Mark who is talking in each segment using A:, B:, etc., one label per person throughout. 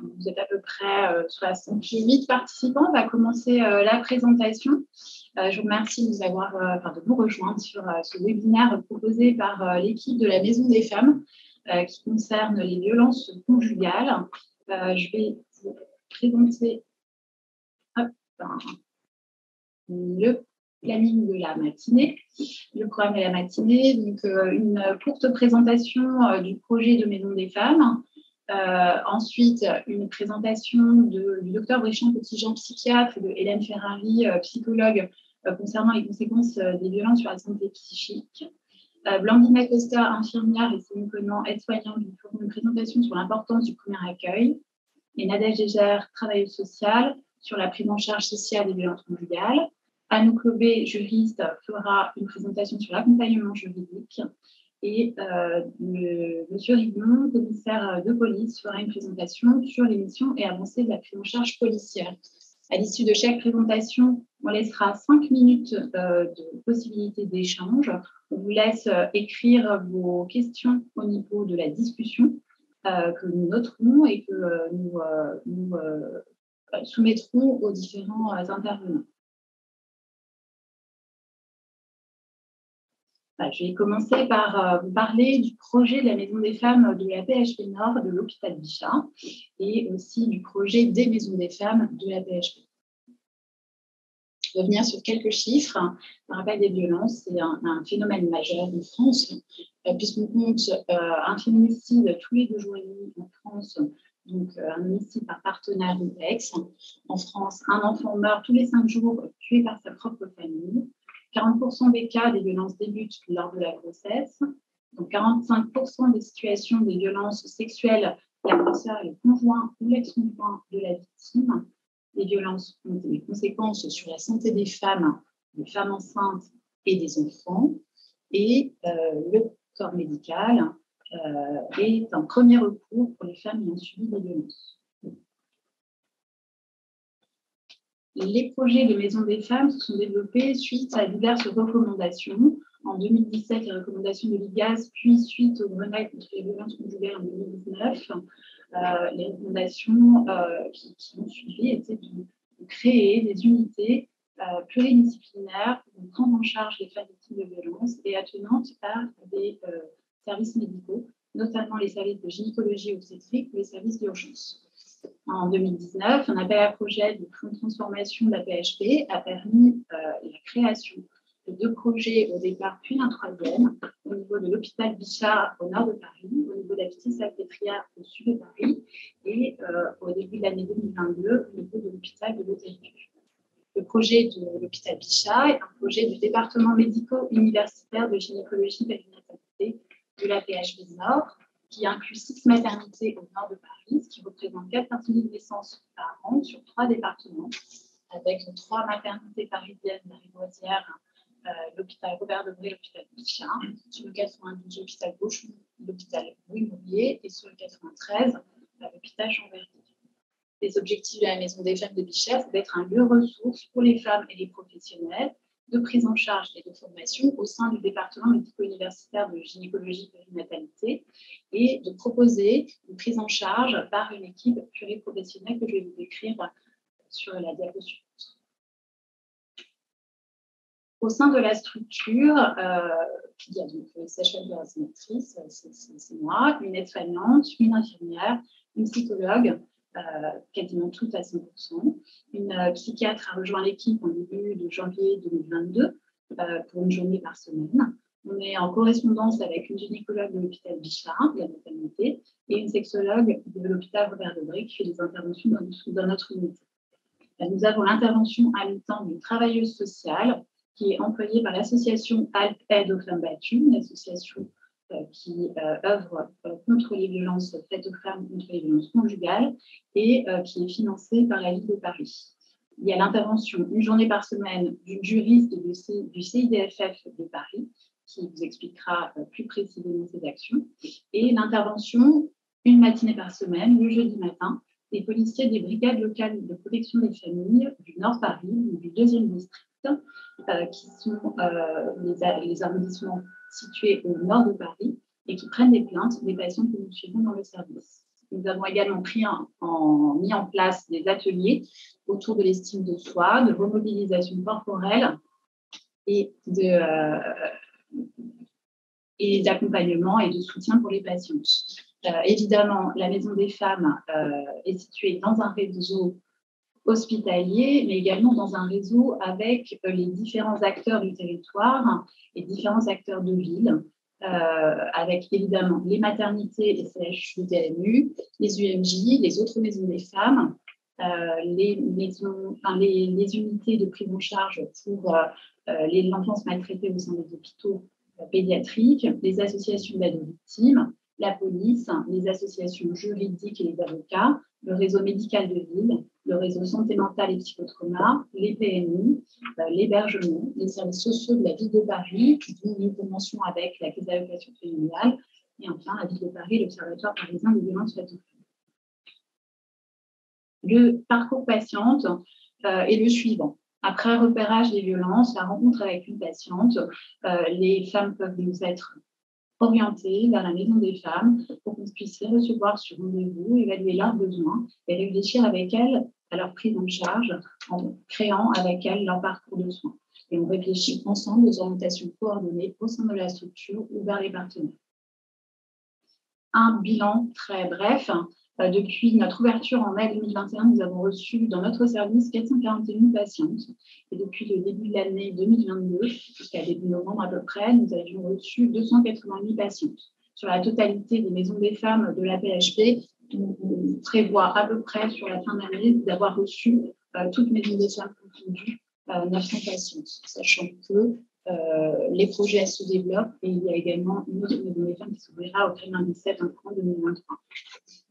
A: Vous êtes à peu près 68 participants. On va commencer la présentation. Je vous remercie de nous, avoir, de nous rejoindre sur ce webinaire proposé par l'équipe de la Maison des femmes qui concerne les violences conjugales. Je vais vous présenter le planning de la matinée, le programme de la matinée, donc euh, une courte présentation euh, du projet de Maison des femmes, euh, ensuite une présentation du docteur Bréchamp Petitjean, psychiatre, et de Hélène Ferrari, psychologue, concernant les conséquences des violences sur la santé psychique. Blandine Acosta, infirmière, et Céline Conan, aide-soignante, feront une présentation sur l'importance du premier accueil. Et Nadège Gégère, travailleuse sociale, sur la prise en charge sociale des violences conjugales. Anouk Lobé, juriste, fera une présentation sur l'accompagnement juridique. Et euh, le, Monsieur Riblon, commissaire de police, fera une présentation sur les missions et avancées de la prise en charge policière. À l'issue de chaque présentation, on laissera cinq minutes euh, de possibilité d'échange. On vous laisse euh, écrire vos questions au niveau de la discussion que nous noterons et que nous soumettrons aux différents intervenants. Je vais commencer par euh, vous parler du projet de la Maison des femmes de la PHP Nord de l'hôpital Bichat et aussi du projet des Maisons des femmes de la PHP. Revenir sur quelques chiffres. Le rappel des violences, c'est un, phénomène majeur en France, euh, puisqu'on compte euh, un féminicide tous les deux jours et demi en France, donc un homicide par partenaire ou ex. En France, un enfant meurt tous les cinq jours tué par sa propre famille. 40% des cas des violences débutent lors de la grossesse. Donc 45% des situations des violences sexuelles, l'agresseur est le conjoint ou l'ex-conjoint de la victime. Les violences ont des conséquences sur la santé des femmes, des femmes enceintes et des enfants. Et euh, le corps médical euh, est un premier recours pour les femmes ayant subi des violences. Les projets de Maison des femmes se sont développés suite à diverses recommandations. En 2017, les recommandations de l'IGAS, puis suite au Grenade contre les violences conjugales en 2019, euh, les recommandations euh, qui, ont suivi étaient de, créer des unités euh, pluridisciplinaires pour prendre en charge les femmes victimes de violences et attenantes par des services médicaux, notamment les services de gynécologie obstétrique ou les services d'urgence en 2019, un appel à projet de transformation de la PHP a permis euh, la création de deux projets au départ, puis un troisième, au niveau de l'hôpital Bichard au nord de Paris, au niveau de la petite Salpêtrière au sud de Paris, et euh, au début de l'année 2022, au niveau de l'hôpital de l'Hôtel-Dieu. Le projet de l'hôpital Bichat est un projet du département médico-universitaire de gynécologie périnatalité de la PHP Nord, qui inclut six maternités au nord de Paris, ce qui représente 4 000 naissances par an sur trois départements, avec trois maternités parisiennes, la Rivoisière, euh, l'hôpital Robert Debré, l'hôpital Bichat, sur le 92, l'hôpital Gauche, l'hôpital Louis Moulier, et sur le 93, l'hôpital Jean. Les objectifs de la Maison des femmes de Bichat, c'est d'être un lieu ressource pour les femmes et les professionnels de prise en charge et de formation au sein du département médico-universitaire de gynécologie et périnatalité et de proposer une prise en charge par une équipe pluriprofessionnelle que je vais vous décrire sur la diapositive. Au sein de la structure, euh, il y a donc une sage-femme c'est moi, une aide-soignante, une infirmière, une psychologue, euh, quasiment toutes à 100%. Une euh, psychiatre a rejoint l'équipe en début de janvier 2022 euh, pour une journée par semaine. On est en correspondance avec une gynécologue de l'hôpital Bichat, de la maternité, et une sexologue de l'hôpital Robert Debré qui fait des interventions dans, notre unité. Nous avons l'intervention à mi-temps d'une travailleuse sociale qui est employée par l'association Alp Aide aux femmes battues, une association euh, qui euh, œuvre euh, contre les violences faites aux femmes, contre les violences conjugales, et qui est financée par la Ville de Paris. Il y a l'intervention une journée par semaine d'une juriste du CIDFF de Paris, qui vous expliquera plus précisément ses actions, et l'intervention une matinée par semaine, le jeudi matin, des policiers des brigades locales de protection des familles du Nord Paris, du deuxième district, qui sont les arrondissements situés au nord de Paris et qui prennent des plaintes des patients que nous suivons dans le service. Nous avons également pris en, mis en place des ateliers autour de l'estime de soi, de remobilisation corporelle euh, et d'accompagnement et de soutien pour les patientes. Euh, évidemment, la Maison des femmes euh, est située dans un réseau hospitalier, mais également dans un réseau avec les différents acteurs du territoire et différents acteurs de ville, avec évidemment les maternités et CHU DMU, les UMJ, les autres maisons des femmes, les, les, unités de prise en charge pour l'enfance maltraitée au sein des hôpitaux pédiatriques, les associations d'aide aux victimes, la police, les associations juridiques et les avocats, le réseau médical de ville, le réseau santé mentale et psychotrauma, les PMI, euh, l'hébergement, les services sociaux de la ville de Paris, dont une convention avec la Caisse d'allocation familiale, et enfin la ville de Paris, l'Observatoire parisien des violences faites. Le parcours patiente euh, est le suivant. Après repérage des violences, la rencontre avec une patiente, euh, les femmes peuvent nous être orientées vers la maison des femmes pour qu'on puisse les recevoir sur rendez-vous, évaluer leurs besoins et réfléchir avec elles à leur prise en charge en créant avec elles leur parcours de soins. Et on réfléchit ensemble aux orientations coordonnées au sein de la structure ou vers les partenaires. Un bilan très bref. Euh, depuis notre ouverture en mai 2021, nous avons reçu dans notre service 441 patientes. Et depuis le début de l'année 2022, jusqu'à début novembre à peu près, nous avions reçu 288 patientes. Sur la totalité des maisons des femmes de la PHP, on prévoit à peu près sur la fin de l'année d'avoir reçu euh, toutes des femmes confondues 900 euh, patientes, sachant que euh, les projets se développent et il y a également une autre maison des femmes qui s'ouvrira au 2017 en 2023.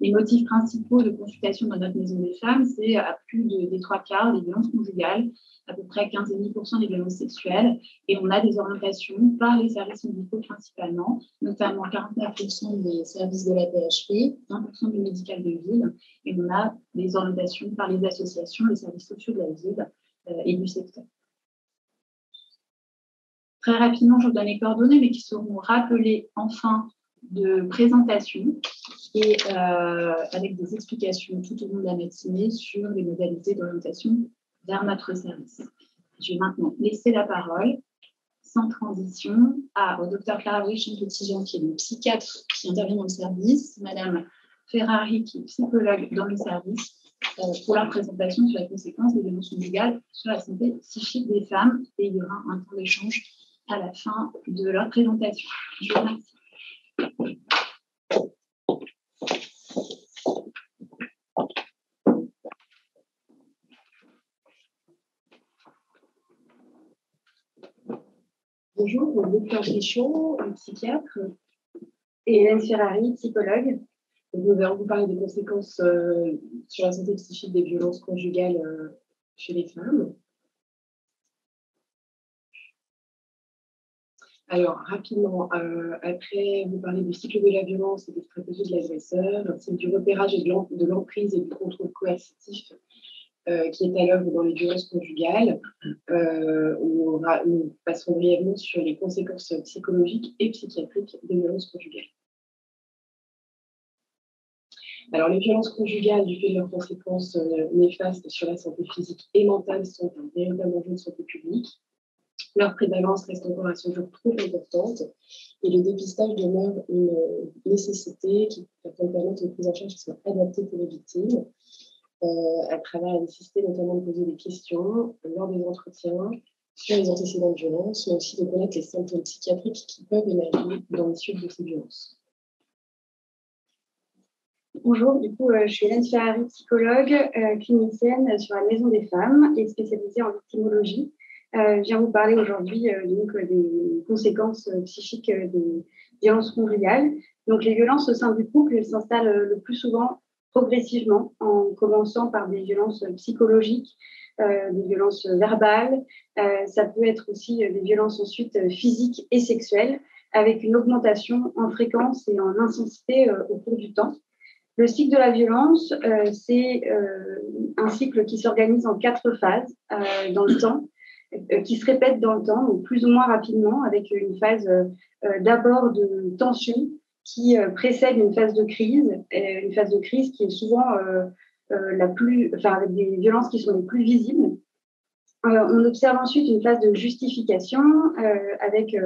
A: Les motifs principaux de consultation dans notre maison des femmes, c'est à plus de, des trois quarts les violences conjugales, à peu près 15,5% des violences sexuelles, et on a des orientations par les services médicaux principalement, notamment 49% des services de la PHP, 20% du médical de ville, et on a des orientations par les associations, les services sociaux de la ville euh, et du secteur. Très rapidement, je vous donne les coordonnées, mais qui seront rappelées en fin de présentation et euh, avec des explications tout au long de la matinée sur les modalités d'orientation vers notre service. Je vais maintenant laisser la parole, sans transition, à, au docteur Clara Champetigian, qui est une psychiatre qui intervient dans le service, Madame Ferrari, qui est psychologue dans le service, euh, pour la présentation sur les conséquences des violences conjugales sur la santé psychique des femmes. Et il y aura un temps d'échange à la fin de leur présentation. Je vous remercie.
B: Bonjour, docteur Richaud, psychiatre, et Hélène Ferrari, psychologue. Nous allons vous parler des conséquences euh, sur la santé psychique des violences conjugales euh, chez les femmes. Alors, rapidement, euh, après vous parler du cycle de la violence et des stratégies de l'agresseur, ainsi du repérage et de l'emprise et du contrôle coercitif euh, qui est à l'œuvre dans les violences conjugales. Euh, on nous passons brièvement sur les conséquences psychologiques et psychiatriques des violences conjugales. Alors, les violences conjugales, du fait de leurs conséquences néfastes sur la santé physique et mentale, sont un véritable enjeu de santé publique. Leur prévalence reste encore à ce jour trop importante et le dépistage demeure une nécessité qui peut permettre une prise en charge qui soit adaptée pour les victimes euh, à travers la nécessité notamment de poser des questions lors des entretiens sur les antécédents de violence, mais aussi de connaître les symptômes psychiatriques qui peuvent émerger dans les suites de ces violences.
C: Bonjour, du coup, euh, je suis Hélène Ferrari, psychologue, euh, clinicienne sur la Maison des femmes et spécialisée en victimologie. Euh, je viens vous parler aujourd'hui euh, donc euh, des conséquences psychiques des violences conjugales. Donc, les violences au sein du couple s'installent le plus souvent progressivement, en commençant par des violences psychologiques, des violences verbales. ça peut être aussi des violences ensuite physiques et sexuelles, avec une augmentation en fréquence et en intensité au cours du temps. Le cycle de la violence, c'est un cycle qui s'organise en quatre phases dans le temps. Euh, qui se répète dans le temps, donc plus ou moins rapidement, avec une phase euh, euh, d'abord de tension, qui précède une phase de crise, une phase de crise qui est souvent la plus, enfin, avec des violences qui sont les plus visibles. on observe ensuite une phase de justification avec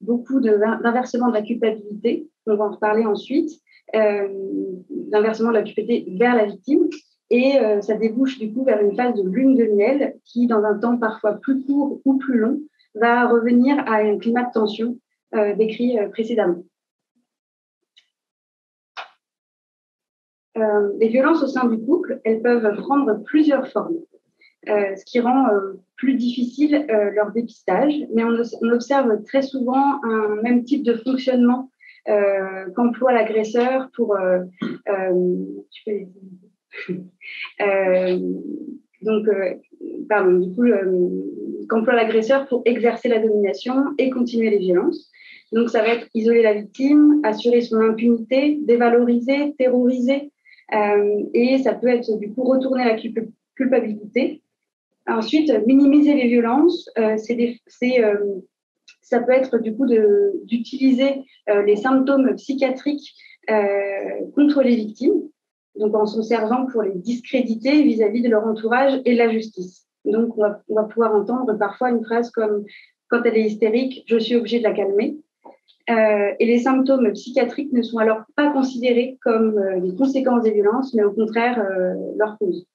C: beaucoup d'inversement de, la culpabilité. On va en reparler ensuite. d'inversement de la culpabilité vers la victime. Et ça débouche du coup vers une phase de lune de miel qui, dans un temps parfois plus court ou plus long, va revenir à un climat de tension euh, décrit euh, précédemment. Euh, les violences au sein du couple, elles peuvent prendre plusieurs formes, ce qui rend plus difficile leur dépistage, mais on, observe très souvent un même type de fonctionnement qu'emploie l'agresseur pour... donc, pardon, du coup, qu'emploie l'agresseur pour exercer la domination et continuer les violences. Donc, ça va être isoler la victime, assurer son impunité, dévaloriser, terroriser. Euh, et ça peut être du coup retourner la culpabilité. Ensuite, minimiser les violences, euh, euh, ça peut être du coup d'utiliser les symptômes psychiatriques contre les victimes, donc en s'en servant pour les discréditer vis-à-vis -vis de leur entourage et de la justice. Donc, on va, pouvoir entendre parfois une phrase comme quand elle est hystérique, je suis obligée de la calmer. Euh, et les symptômes psychiatriques ne sont alors pas considérés comme euh, des conséquences des violences, mais au contraire euh, leur cause.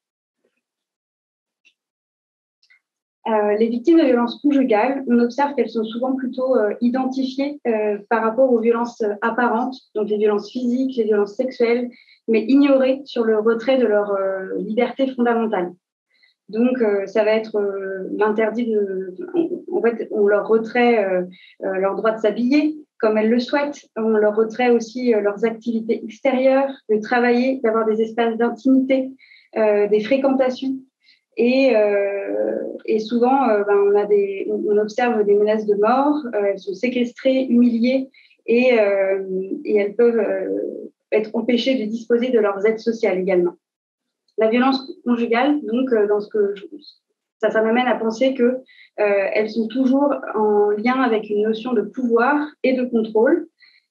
C: Les victimes de violences conjugales, on observe qu'elles sont souvent plutôt identifiées par rapport aux violences apparentes, donc les violences physiques, les violences sexuelles, mais ignorées sur le retrait de leur liberté fondamentale. Donc, euh, ça va être euh, l'interdit de. En fait, on leur retrait euh, leur droit de s'habiller comme elles le souhaitent. On leur retrait aussi leurs activités extérieures, de travailler, d'avoir des espaces d'intimité, des fréquentations. Et, et souvent, ben, on, observe des menaces de mort. elles sont séquestrées, humiliées et, elles peuvent être empêchées de disposer de leurs aides sociales également. La violence conjugale, donc, euh, dans ce que ça, ça m'amène à penser que euh, elles sont toujours en lien avec une notion de pouvoir et de contrôle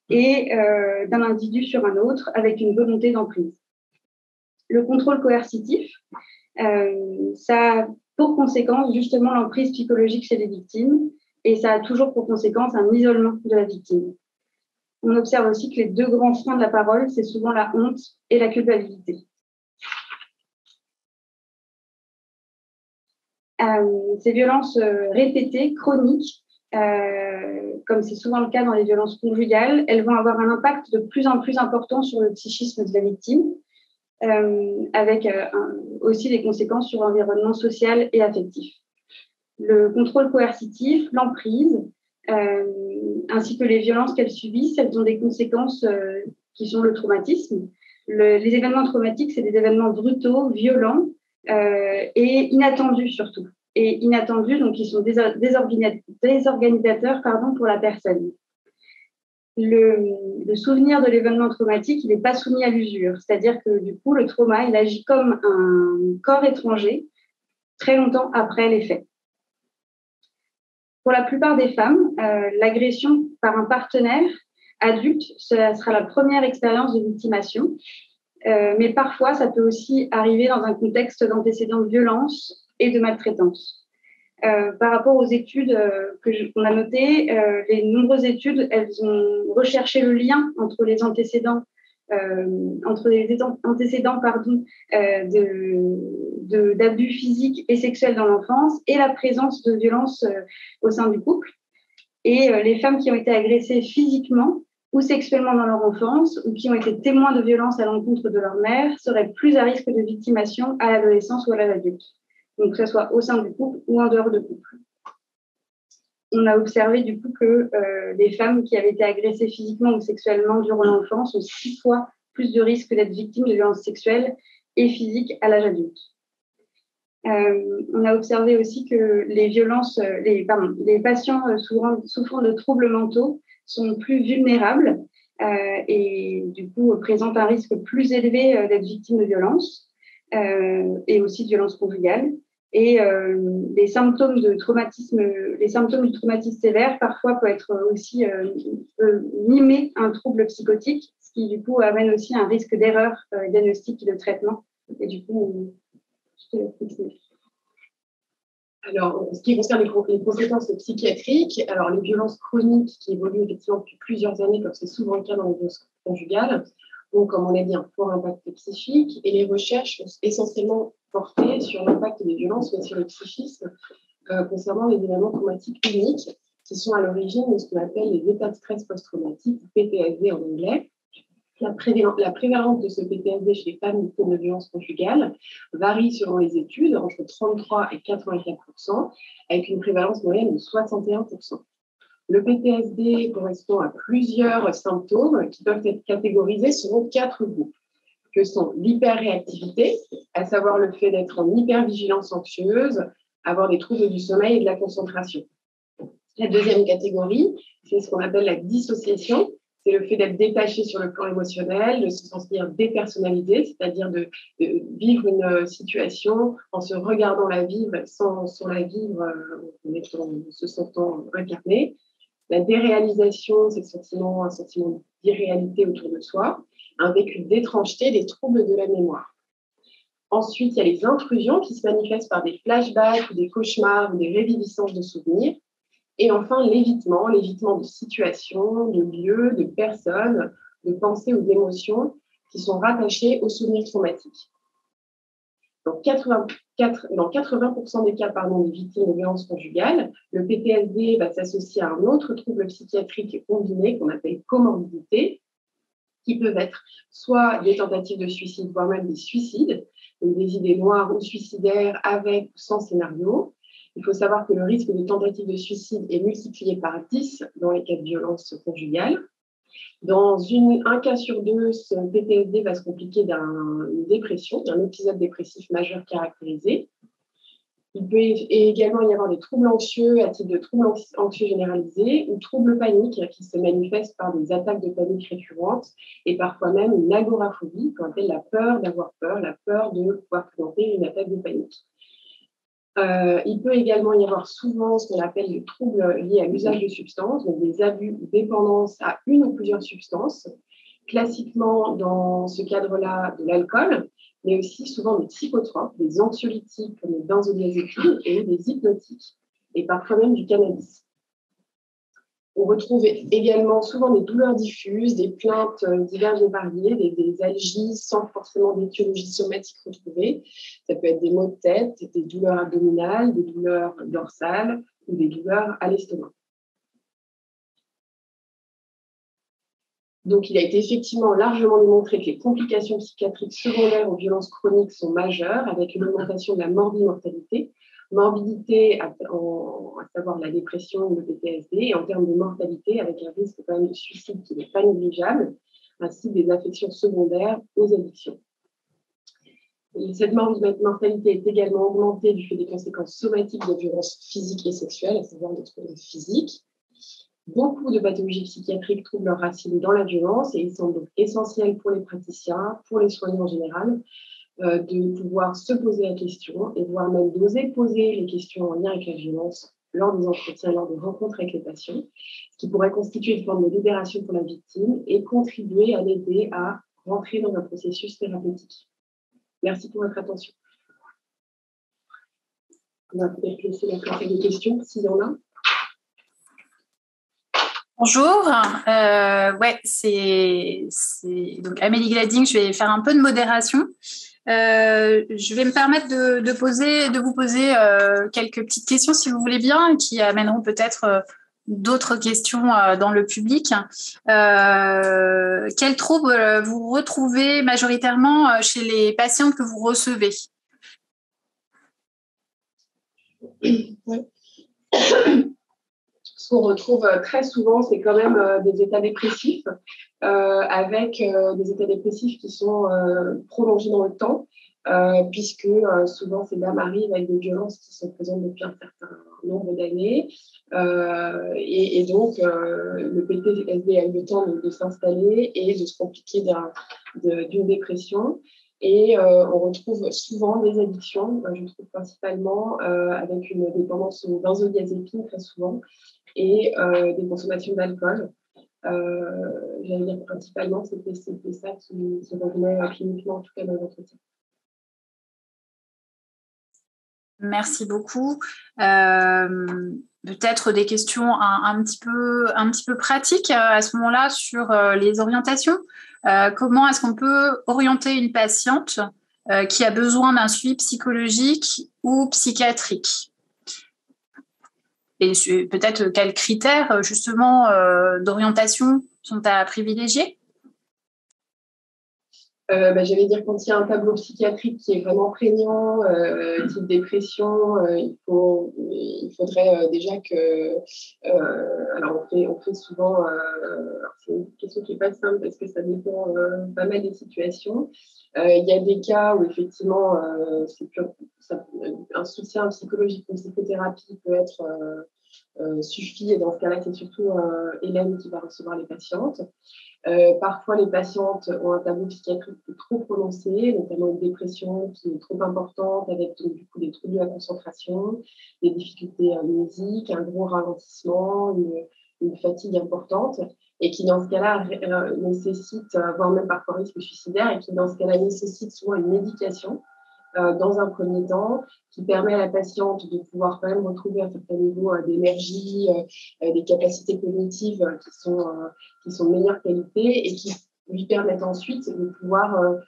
C: et euh, d'un individu sur un autre avec une volonté d'emprise. Le contrôle coercitif, ça a pour conséquence justement l'emprise psychologique chez les victimes et ça a toujours pour conséquence un isolement de la victime. On observe aussi que les deux grands freins de la parole, c'est souvent la honte et la culpabilité. Euh, ces violences euh, répétées, chroniques, euh, comme c'est souvent le cas dans les violences conjugales, elles vont avoir un impact de plus en plus important sur le psychisme de la victime, avec aussi des conséquences sur l'environnement social et affectif. Le contrôle coercitif, l'emprise, ainsi que les violences qu'elles subissent, elles ont des conséquences qui sont le traumatisme. les événements traumatiques, c'est des événements brutaux, violents, euh, et inattendus surtout. Et inattendus, donc ils sont désorganisateurs pardon, pour la personne. Le, souvenir de l'événement traumatique, n'est pas soumis à l'usure. C'est-à-dire que du coup, le trauma, il agit comme un corps étranger très longtemps après les faits. Pour la plupart des femmes, euh, l'agression par un partenaire adulte, ce sera la première expérience de victimation. Euh, mais parfois, ça peut aussi arriver dans un contexte d'antécédents de violence et de maltraitance. Euh, par rapport aux études euh, que qu'on a notées, les nombreuses études, elles ont recherché le lien entre les antécédents, entre les antécédents pardon, d'abus physiques et sexuels dans l'enfance et la présence de violences au sein du couple. Et les femmes qui ont été agressées physiquement ou sexuellement dans leur enfance ou qui ont été témoins de violences à l'encontre de leur mère seraient plus à risque de victimation à l'adolescence ou à l'âge adulte, donc que ce soit au sein du couple ou en dehors de couple. On a observé du coup que euh, les femmes qui avaient été agressées physiquement ou sexuellement durant l'enfance ont six fois plus de risques d'être victimes de violences sexuelles et physiques à l'âge adulte. Euh, on a observé aussi que les violences, euh, les, patients souffrant de troubles mentaux sont plus vulnérables euh, et du coup présentent un risque plus élevé euh, d'être victimes de violences euh, et aussi de violences conjugales. Et les symptômes de traumatisme, les symptômes du traumatisme sévère, parfois peuvent être aussi mimer un trouble psychotique, ce qui du coup amène aussi un risque d'erreur diagnostique et de traitement. Et du coup, je te
B: alors, ce qui concerne les, conséquences psychiatriques, alors les violences chroniques qui évoluent effectivement depuis plusieurs années, comme c'est souvent le cas dans les violences conjugales, ont, comme on l'a dit, un fort impact psychique et les recherches essentiellement portées sur l'impact des violences, sur le psychisme, euh, concernant les événements traumatiques uniques qui sont à l'origine de ce qu'on appelle les états de stress post-traumatique, PTSD en anglais, la, prévalence de ce PTSD chez les femmes victimes de violences conjugales varie selon les études entre 33 et 84% avec une prévalence moyenne de 61% Le PTSD correspond à plusieurs symptômes qui peuvent être catégorisés selon quatre groupes, que sont l'hyperréactivité, à savoir le fait d'être en hypervigilance anxieuse, avoir des troubles du sommeil et de la concentration. La deuxième catégorie, c'est ce qu'on appelle la dissociation, c'est le fait d'être détaché sur le plan émotionnel, de se sentir dépersonnalisé, c'est-à-dire de, vivre une euh, situation en se regardant la vivre sans, la vivre euh, en, se sentant incarné. La déréalisation, c'est un sentiment d'irréalité autour de soi, un vécu d'étrangeté, des troubles de la mémoire. Ensuite, il y a les intrusions qui se manifestent par des flashbacks des cauchemars ou des réviviscences de souvenirs. Et enfin, l'évitement, l'évitement de situations, de lieux, de personnes, de pensées ou d'émotions qui sont rattachées aux souvenirs traumatiques. Dans 84, dans 80% des cas pardon, des victimes de violences conjugales, le PTSD va s'associer à un autre trouble psychiatrique combiné qu'on appelle comorbidité, qui peuvent être soit des tentatives de suicide, voire même des suicides, donc des idées noires ou suicidaires avec ou sans scénario, il faut savoir que le risque de tentative de suicide est multiplié par 10 dans les cas de violence conjugale. Dans un cas sur deux, ce PTSD va se compliquer d'une dépression, d'un épisode dépressif majeur caractérisé. Il peut également y avoir des troubles anxieux à titre de troubles anxieux généralisés ou troubles paniques qui se manifestent par des attaques de panique récurrentes et parfois même une agoraphobie, qu'on appelle la peur d'avoir peur, la peur de pouvoir présenter une attaque de panique. Euh, il peut également y avoir souvent ce qu'on appelle les troubles liés à l'usage de substances, donc des abus ou dépendance à une ou plusieurs substances, classiquement dans ce cadre-là de l'alcool, mais aussi souvent des psychotropes, des anxiolytiques comme les benzodiazépines et des hypnotiques, et parfois même du cannabis. On retrouve également souvent des douleurs diffuses, des plaintes euh, diverses et variées, des, algies sans forcément d'étiologie somatique retrouvée. Ça peut être des maux de tête, des douleurs abdominales, des douleurs dorsales ou des douleurs à l'estomac. Donc, il a été effectivement largement démontré que les complications psychiatriques secondaires aux violences chroniques sont majeures, avec une augmentation de la morbimortalité, morbidité, à, savoir la dépression ou le PTSD, et en termes de mortalité, avec un risque quand même de suicide qui n'est pas négligeable, ainsi des affections secondaires aux addictions. cette mortalité est également augmentée du fait des conséquences somatiques de violences physiques et sexuelles, à savoir des troubles physiques. Beaucoup de pathologies psychiatriques trouvent leurs racines dans la violence et il semble donc essentiel pour les praticiens, pour les soignants en général, euh, de pouvoir se poser la question et voire même d'oser poser les questions en lien avec la violence lors des entretiens, lors des rencontres avec les patients, ce qui pourrait constituer une forme de libération pour la victime et contribuer à l'aider à rentrer dans un processus thérapeutique. Merci pour votre attention. On va peut-être laisser la place à des questions s'il y en a.
D: Bonjour, euh, ouais, c'est donc Amélie Glading. Je vais faire un peu de modération. Euh, je vais me permettre de, vous poser euh, quelques petites questions, si vous voulez bien, qui amèneront peut-être d'autres questions dans le public. quels troubles vous retrouvez majoritairement chez les patientes que vous recevez?
B: Ce qu'on retrouve très souvent, c'est quand même des états dépressifs euh, avec euh, des états dépressifs qui sont euh, prolongés dans le temps, puisque souvent ces dames arrivent avec des violences qui sont présentes depuis un certain nombre d'années. Et, donc, le PTSD a eu le temps de, s'installer et de se compliquer d'une dépression. Et on retrouve souvent des addictions, je trouve principalement avec une dépendance aux benzodiazépines très souvent et des consommations d'alcool. J'allais dire principalement, c'était ça qui, qui revenait cliniquement, en tout cas dans l'entretien.
A: Merci beaucoup. Euh, peut-être des questions un, petit peu, un petit peu pratiques euh, à ce moment-là sur euh, les orientations. comment est-ce qu'on peut orienter une patiente qui a besoin d'un suivi psychologique ou psychiatrique? Et peut-être quels critères justement d'orientation sont à privilégier?
B: Euh, bah, j'allais dire quand il y a un tableau psychiatrique qui est vraiment prégnant, euh, type dépression, euh, il, faut, il faudrait déjà que. alors, on fait, on fait souvent. c'est une question qui n'est pas simple parce que ça dépend pas mal des situations. il y a des cas où, effectivement, un soutien psychologique ou psychothérapie peut être. Suffit et dans ce cas-là, c'est surtout Hélène qui va recevoir les patientes. Euh, parfois, les patientes ont un tableau psychiatrique trop prononcé, notamment une dépression qui est trop importante, avec du coup des troubles de la concentration, des difficultés musique, un gros ralentissement, une, une, fatigue importante, et qui dans ce cas-là euh, nécessite, voire même parfois risque suicidaire, et qui dans ce cas-là nécessite souvent une médication euh, dans un premier temps, qui permet à la patiente de pouvoir quand même retrouver un certain niveau euh, d'énergie, euh, des capacités cognitives qui sont, qui sont de meilleure qualité et qui lui permettent ensuite de pouvoir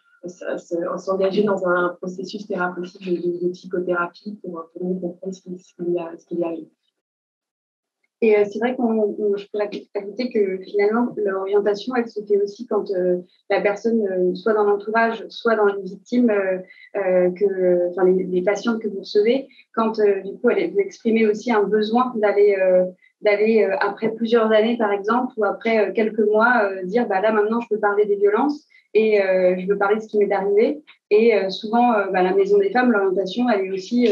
B: s'engager dans un processus thérapeutique de, psychothérapie pour, mieux comprendre ce qui, ce qui, lui arrive.
C: Et euh, c'est vrai qu'on je pourrais ajouter que finalement, l'orientation, elle se fait aussi quand euh, la personne, euh, soit dans l'entourage, soit dans les victimes, que, enfin, les, patientes que vous recevez, quand du coup, elle, vous exprimez aussi un besoin d'aller d'aller après plusieurs années, par exemple, ou après quelques mois, dire bah là maintenant je peux parler des violences et je veux parler de ce qui m'est arrivé. Et souvent, bah, la maison des femmes, l'orientation, elle est aussi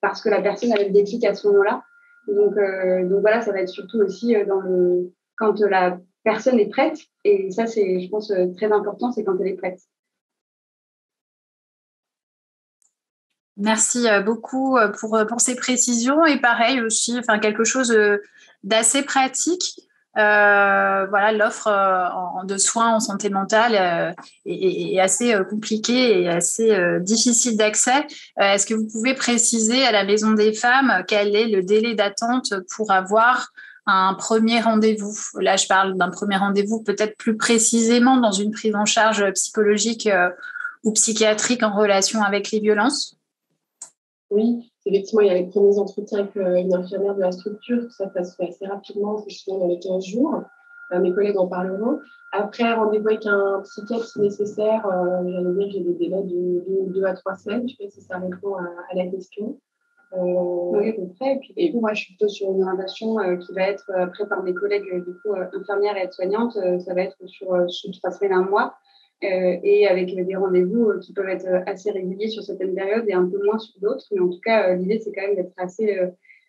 C: parce que la personne avait le déclic à ce moment-là. Donc, euh, donc voilà, ça va être surtout aussi euh, dans le, quand la personne est prête. Et ça, c'est, je pense, euh, très important, c'est quand elle est prête.
A: Merci beaucoup pour, pour ces précisions et pareil aussi, enfin quelque chose d'assez pratique. Euh, voilà, l'offre euh, de soins en santé mentale euh, est, assez compliquée et assez difficile d'accès. Est-ce que vous pouvez préciser à la Maison des femmes quel est le délai d'attente pour avoir un premier rendez-vous? Là, je parle d'un premier rendez-vous peut-être plus précisément dans une prise en charge psychologique ou psychiatrique en relation avec les violences?
B: Oui, effectivement, il y a les premiers entretiens avec euh, une infirmière de la structure. Ça, ça se fait assez rapidement, je dans les 15 jours. Euh, mes collègues en parleront. Après, rendez-vous avec un psychiatre si nécessaire. Euh, J'allais dire, j'ai des délais de 2 à 3 semaines. Je ne sais pas si ça répond à, la question.
C: oui, à peu près. Et puis, moi, je suis plutôt sur une relation qui va être, après, par mes collègues, du coup, infirmières et aides-soignantes, ça va être sur, sur 3 semaines, un mois. Euh, et avec des rendez-vous euh, qui peuvent être assez réguliers sur certaines périodes et un peu moins sur d'autres. Mais en tout cas, euh, l'idée, c'est quand même d'être assez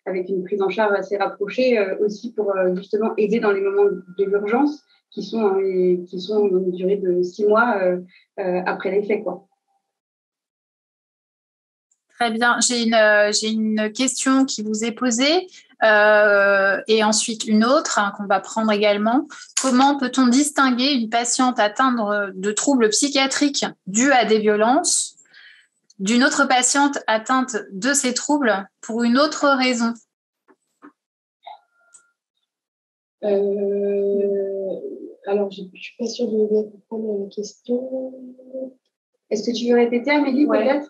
C: avec une prise en charge assez rapprochée aussi pour justement aider dans les moments de l'urgence qui sont, qui sont une durée de six mois après les faits. Quoi.
A: Très bien. J'ai une, j'ai une question qui vous est posée. Euh, et ensuite une autre hein, qu'on va prendre également. Comment peut-on distinguer une patiente atteinte de troubles psychiatriques dus à des violences d'une autre patiente atteinte de ces troubles pour une autre raison?
B: Euh, Alors, je ne suis pas sûre de bien comprendre la question.
C: Est-ce que tu veux répéter, Amélie, peut-être?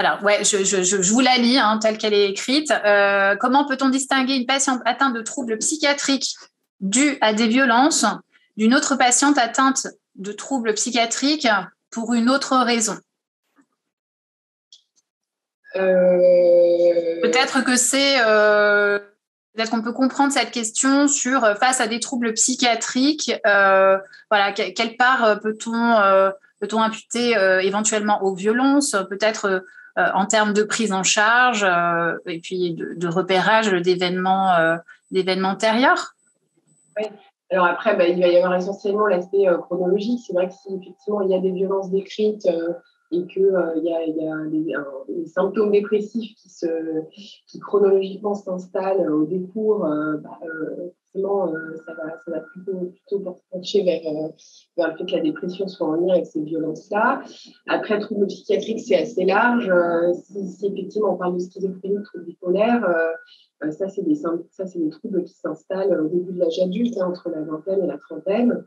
A: Alors, ouais, je, vous la lis hein, telle qu'elle est écrite. Euh, comment peut-on distinguer une patiente atteinte de troubles psychiatriques dus à des violences d'une autre patiente atteinte de troubles psychiatriques pour une autre raison? Euh, Peut-être que c'est. Euh, peut-être qu'on peut comprendre cette question sur face à des troubles psychiatriques, voilà, quelle part peut-on peut-on imputer éventuellement aux violences? Peut-être en termes de prise en charge euh, et puis de, repérage d'événements euh, d'événements antérieurs
B: oui. Alors après, bah, il va y avoir essentiellement l'aspect chronologique. C'est vrai que si effectivement il y a des violences décrites et qu'il a, y a des, symptômes dépressifs qui, se, qui chronologiquement s'installent au décours, bah, euh, ça, va, plutôt, plutôt pencher vers, euh, vers, le fait que la dépression soit en lien avec ces violences-là. Après, troubles psychiatriques, c'est assez large. Euh, si, effectivement on parle de schizophrénie, troubles bipolaires, ça, c'est des, troubles qui s'installent au début de l'âge adulte, hein, entre la vingtaine et la trentaine.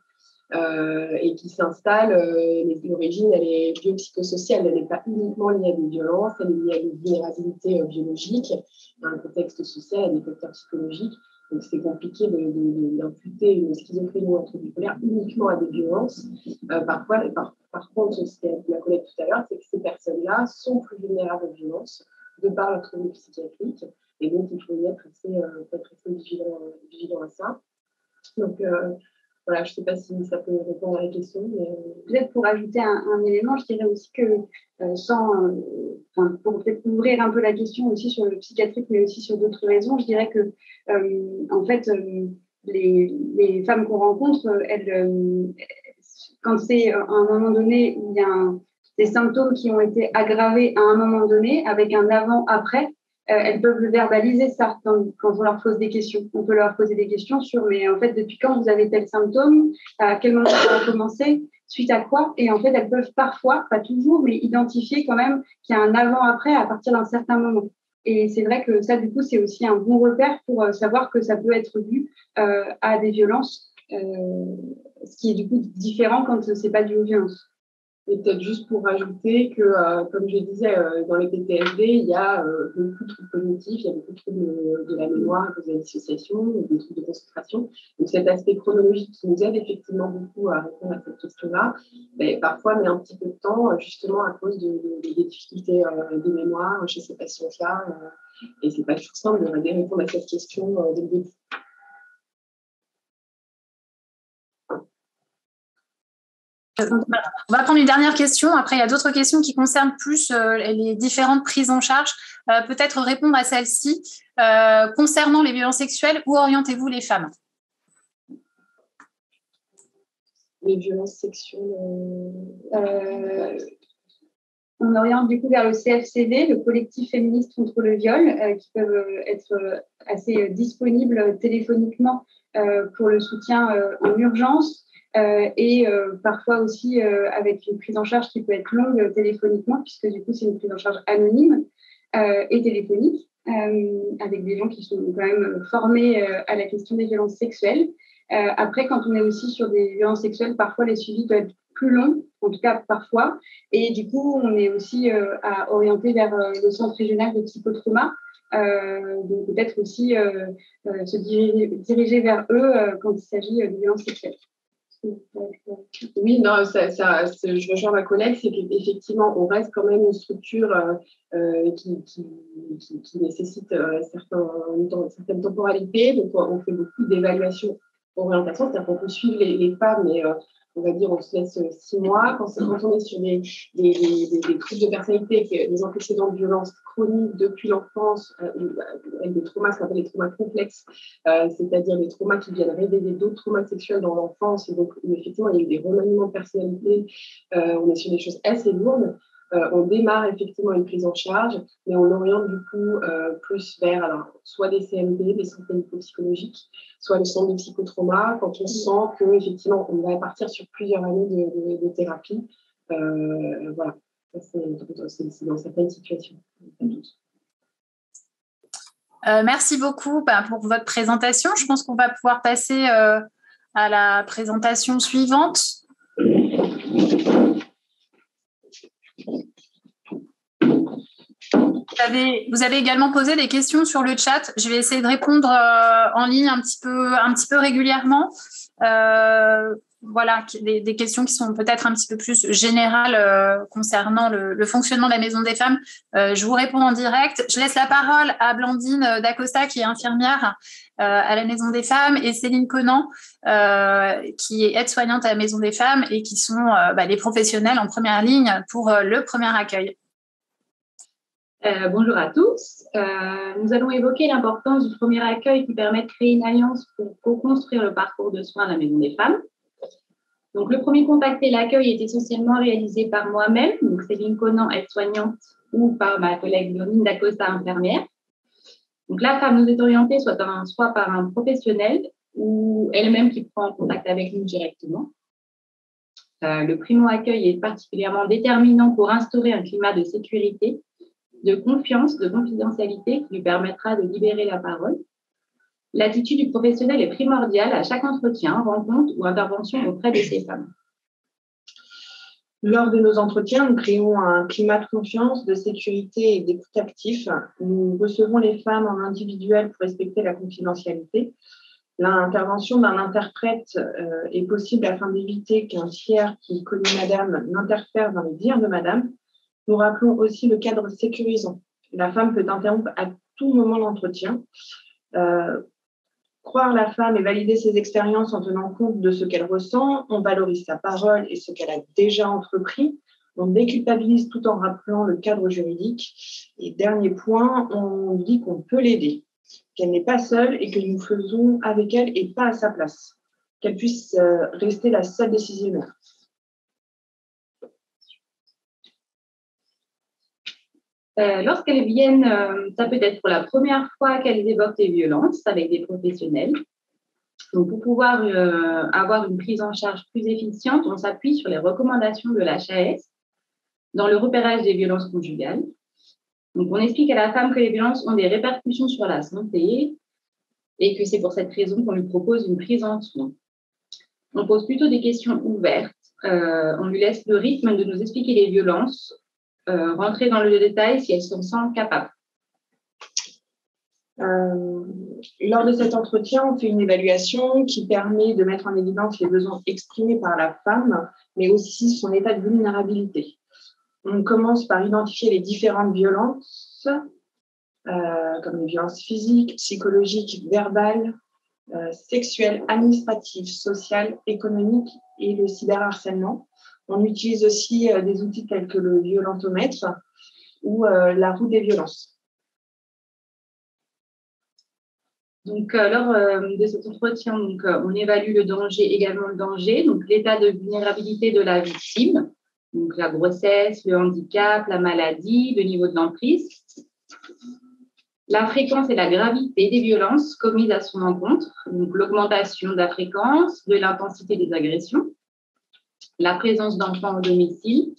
B: Euh, et qui s'installent. Euh, L'origine, elle est biopsychosociale, elle n'est pas uniquement liée à des violences, elle est liée à des vulnérabilités biologiques, à un contexte social, à des facteurs psychologiques. Donc, c'est compliqué d'imputer une schizophrénie ou un trouble bipolaire uniquement à des violences. Euh, parfois, par, par, contre, ce qu'a ma collègue tout à l'heure, c'est que ces personnes-là sont plus vulnérables aux violences de par leur trouble psychiatrique. Et donc, il faut y être assez, euh, être assez vigilant, vigilant, à ça. Donc, euh, voilà, je ne sais pas si ça peut répondre à la question. Mais... Euh,
C: peut-être pour ajouter un, élément, je dirais aussi que euh, sans, euh, pour peut-être ouvrir un peu la question aussi sur le psychiatrique, mais aussi sur d'autres raisons, je dirais que en fait, les, les, femmes qu'on rencontre, elles, quand c'est à un moment donné il y a des symptômes qui ont été aggravés à un moment donné, avec un avant-après, elles peuvent le verbaliser ça quand, on leur pose des questions. On peut leur poser des questions sur, mais en fait, depuis quand vous avez tel symptôme? À quel moment ça a commencé? Suite à quoi? Et en fait, elles peuvent parfois, pas toujours, mais identifier quand même qu'il y a un avant-après à partir d'un certain moment. Et c'est vrai que ça, du coup, c'est aussi un bon repère pour euh, savoir que ça peut être dû euh, à des violences, ce qui est du coup différent quand c'est pas dû aux violences.
B: Et peut-être juste pour rajouter que, euh, comme je disais, euh, dans les PTSD, il y a euh, beaucoup de troubles cognitifs, il y a beaucoup de troubles de la mémoire, de la dissociation, des troubles de concentration. Donc cet aspect chronologique qui nous aide effectivement beaucoup à répondre à cette question-là, mais parfois met un petit peu de temps justement à cause de, des difficultés de mémoire chez ces patients-là. et c'est pas toujours simple de répondre à cette question dès le.
A: On va prendre une dernière question. Après, il y a d'autres questions qui concernent plus euh, les différentes prises en charge. Euh, peut-être répondre à celle-ci. Euh, concernant les violences sexuelles, où orientez-vous les femmes?
B: Les violences sexuelles.
C: on oriente du coup vers le CFCV, le collectif féministe contre le viol, qui peuvent être assez disponibles téléphoniquement pour le soutien en urgence. Euh, et euh, parfois aussi euh, avec une prise en charge qui peut être longue téléphoniquement, puisque du coup, c'est une prise en charge anonyme et téléphonique, avec des gens qui sont quand même formés à la question des violences sexuelles. après, quand on est aussi sur des violences sexuelles, parfois les suivis peuvent être plus longs, en tout cas parfois. Et du coup, on est aussi à orienter vers le centre régional de psychotrauma, donc peut-être aussi se diriger, diriger, vers eux quand il s'agit de violences sexuelles.
B: Oui, non, ça, ça, je rejoins ma collègue, c'est qu'effectivement, on reste quand même une structure euh, euh qui, nécessite euh, certains, une, certaine temporalité. Donc, on fait beaucoup d'évaluations orientation, c'est-à-dire qu'on peut suivre les, les femmes, mais euh, on va dire, on se laisse six mois. Quand, on est sur des, des, des, des troubles de personnalité, des antécédents de violence chroniques depuis l'enfance, euh, avec des traumas, ce qu'on appelle les traumas complexes, euh, c'est-à-dire des traumas qui viennent révéler d'autres traumas sexuels dans l'enfance. Et donc, effectivement, il y a eu des remaniements de personnalité. Euh, on est sur des choses assez lourdes. Euh, on démarre effectivement une prise en charge, mais on oriente du coup euh, plus vers alors, soit des CMP, des centres psychologiques, soit le centre de psychotrauma, quand on sent que effectivement on va partir sur plusieurs années de, thérapie. Euh, voilà, c'est dans certaines situations.
A: merci beaucoup bah, pour votre présentation. Je pense qu'on va pouvoir passer à la présentation suivante. Vous avez, également posé des questions sur le chat. Je vais essayer de répondre euh, en ligne un petit peu, un petit peu régulièrement. Euh, voilà, des, questions qui sont peut-être un petit peu plus générales euh, concernant le, fonctionnement de la Maison des Femmes. je vous réponds en direct. Je laisse la parole à Blandine Dacosta, qui est infirmière à la Maison des Femmes, et Céline Conan, qui est aide-soignante à la Maison des Femmes et qui sont bah, les professionnels en première ligne pour le premier accueil.
E: Euh, bonjour à tous. Euh, nous allons évoquer l'importance du premier accueil qui permet de créer une alliance pour co-construire le parcours de soins à la Maison des Femmes. Donc, le premier contact et l'accueil est essentiellement réalisé par moi-même, donc Céline Conan, aide-soignante, ou par ma collègue Domine Dacosta, infirmière. Donc, la femme nous est orientée soit, soit par un professionnel ou elle-même qui prend contact avec nous directement. Euh, le primo-accueil est particulièrement déterminant pour instaurer un climat de sécurité de confiance, de confidentialité qui lui permettra de libérer la parole. L'attitude du professionnel est primordiale à chaque entretien, rencontre ou intervention auprès de ces femmes.
F: Lors de nos entretiens, nous créons un climat de confiance, de sécurité et d'écoute actif. Nous recevons les femmes en individuel pour respecter la confidentialité. L'intervention d'un interprète euh, est possible afin d'éviter qu'un tiers qui connaît Madame n'interfère dans les dires de Madame. Nous rappelons aussi le cadre sécurisant. La femme peut interrompre à tout moment l'entretien. Euh, croire la femme et valider ses expériences en tenant compte de ce qu'elle ressent. On valorise sa parole et ce qu'elle a déjà entrepris. On déculpabilise tout en rappelant le cadre juridique. Et dernier point, on dit qu'on peut l'aider, qu'elle n'est pas seule et que nous faisons avec elle et pas à sa place, qu'elle puisse euh, rester la seule décisionnaire.
E: Euh, lorsqu'elles viennent, euh, ça peut être pour la première fois qu'elles évoquent des violences avec des professionnels. Donc, pour pouvoir euh, avoir une prise en charge plus efficiente, on s'appuie sur les recommandations de l'HAS dans le repérage des violences conjugales. Donc, on explique à la femme que les violences ont des répercussions sur la santé et que c'est pour cette raison qu'on lui propose une prise en soin. On pose plutôt des questions ouvertes. on lui laisse le rythme de nous expliquer les violences euh, rentrer dans le détail si elles se sentent capables.
F: Euh, lors de cet entretien, on fait une évaluation qui permet de mettre en évidence les besoins exprimés par la femme, mais aussi son état de vulnérabilité. On commence par identifier les différentes violences, euh, comme les violences physiques, psychologiques, verbales, sexuelles, administratives, sociales, économiques et le cyberharcèlement. On utilise aussi euh, des outils tels que le violentomètre ou euh, la roue des violences.
E: Donc, euh, lors de cet entretien, donc, on évalue le danger, également le danger, donc l'état de vulnérabilité de la victime, donc la grossesse, le handicap, la maladie, le niveau de l'emprise, la fréquence et la gravité des violences commises à son encontre, donc l'augmentation de la fréquence, de l'intensité des agressions, la présence d'enfants au domicile,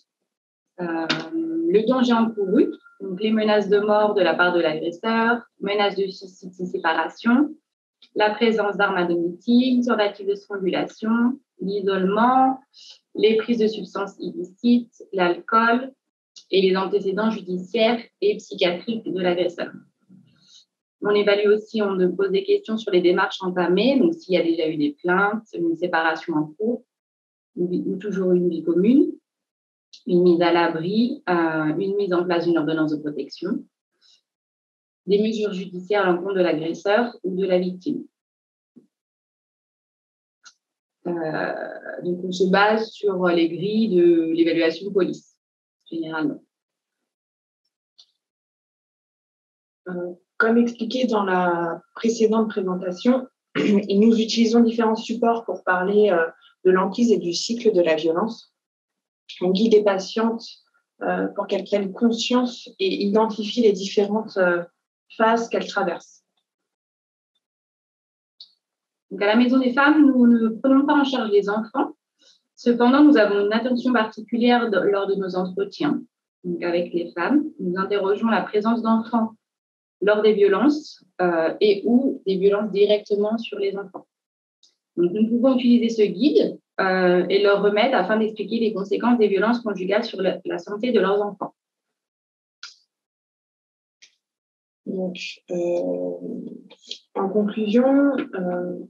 E: euh, le danger encouru, donc les menaces de mort de la part de l'agresseur, menaces de suicide de séparation, la présence d'armes à domicile, tentatives de strangulation, l'isolement, les prises de substances illicites, l'alcool et les antécédents judiciaires et psychiatriques de l'agresseur. On évalue aussi, on pose des questions sur les démarches entamées, donc s'il y a déjà eu des plaintes, une séparation en cours, ou toujours une vie commune, une mise à l'abri, euh, une mise en place d'une ordonnance de protection, des mesures judiciaires à l'encontre de l'agresseur ou de la victime. Euh, donc, on se base sur les grilles de l'évaluation police, généralement.
F: Euh, comme expliqué dans la précédente présentation, nous utilisons différents supports pour parler de l'emprise et du cycle de la violence. On guide les patientes euh, pour qu'elles prennent conscience et identifient les différentes euh, phases qu'elles traversent.
E: À la Maison des femmes, nous ne prenons pas en charge les enfants. Cependant, nous avons une attention particulière lors de nos entretiens avec les femmes. Nous interrogeons la présence d'enfants lors des violences euh, et ou des violences directement sur les enfants nous pouvons utiliser ce guide euh, et leur remettre afin d'expliquer les conséquences des violences conjugales sur la, santé de leurs enfants.
F: Donc, euh, en conclusion,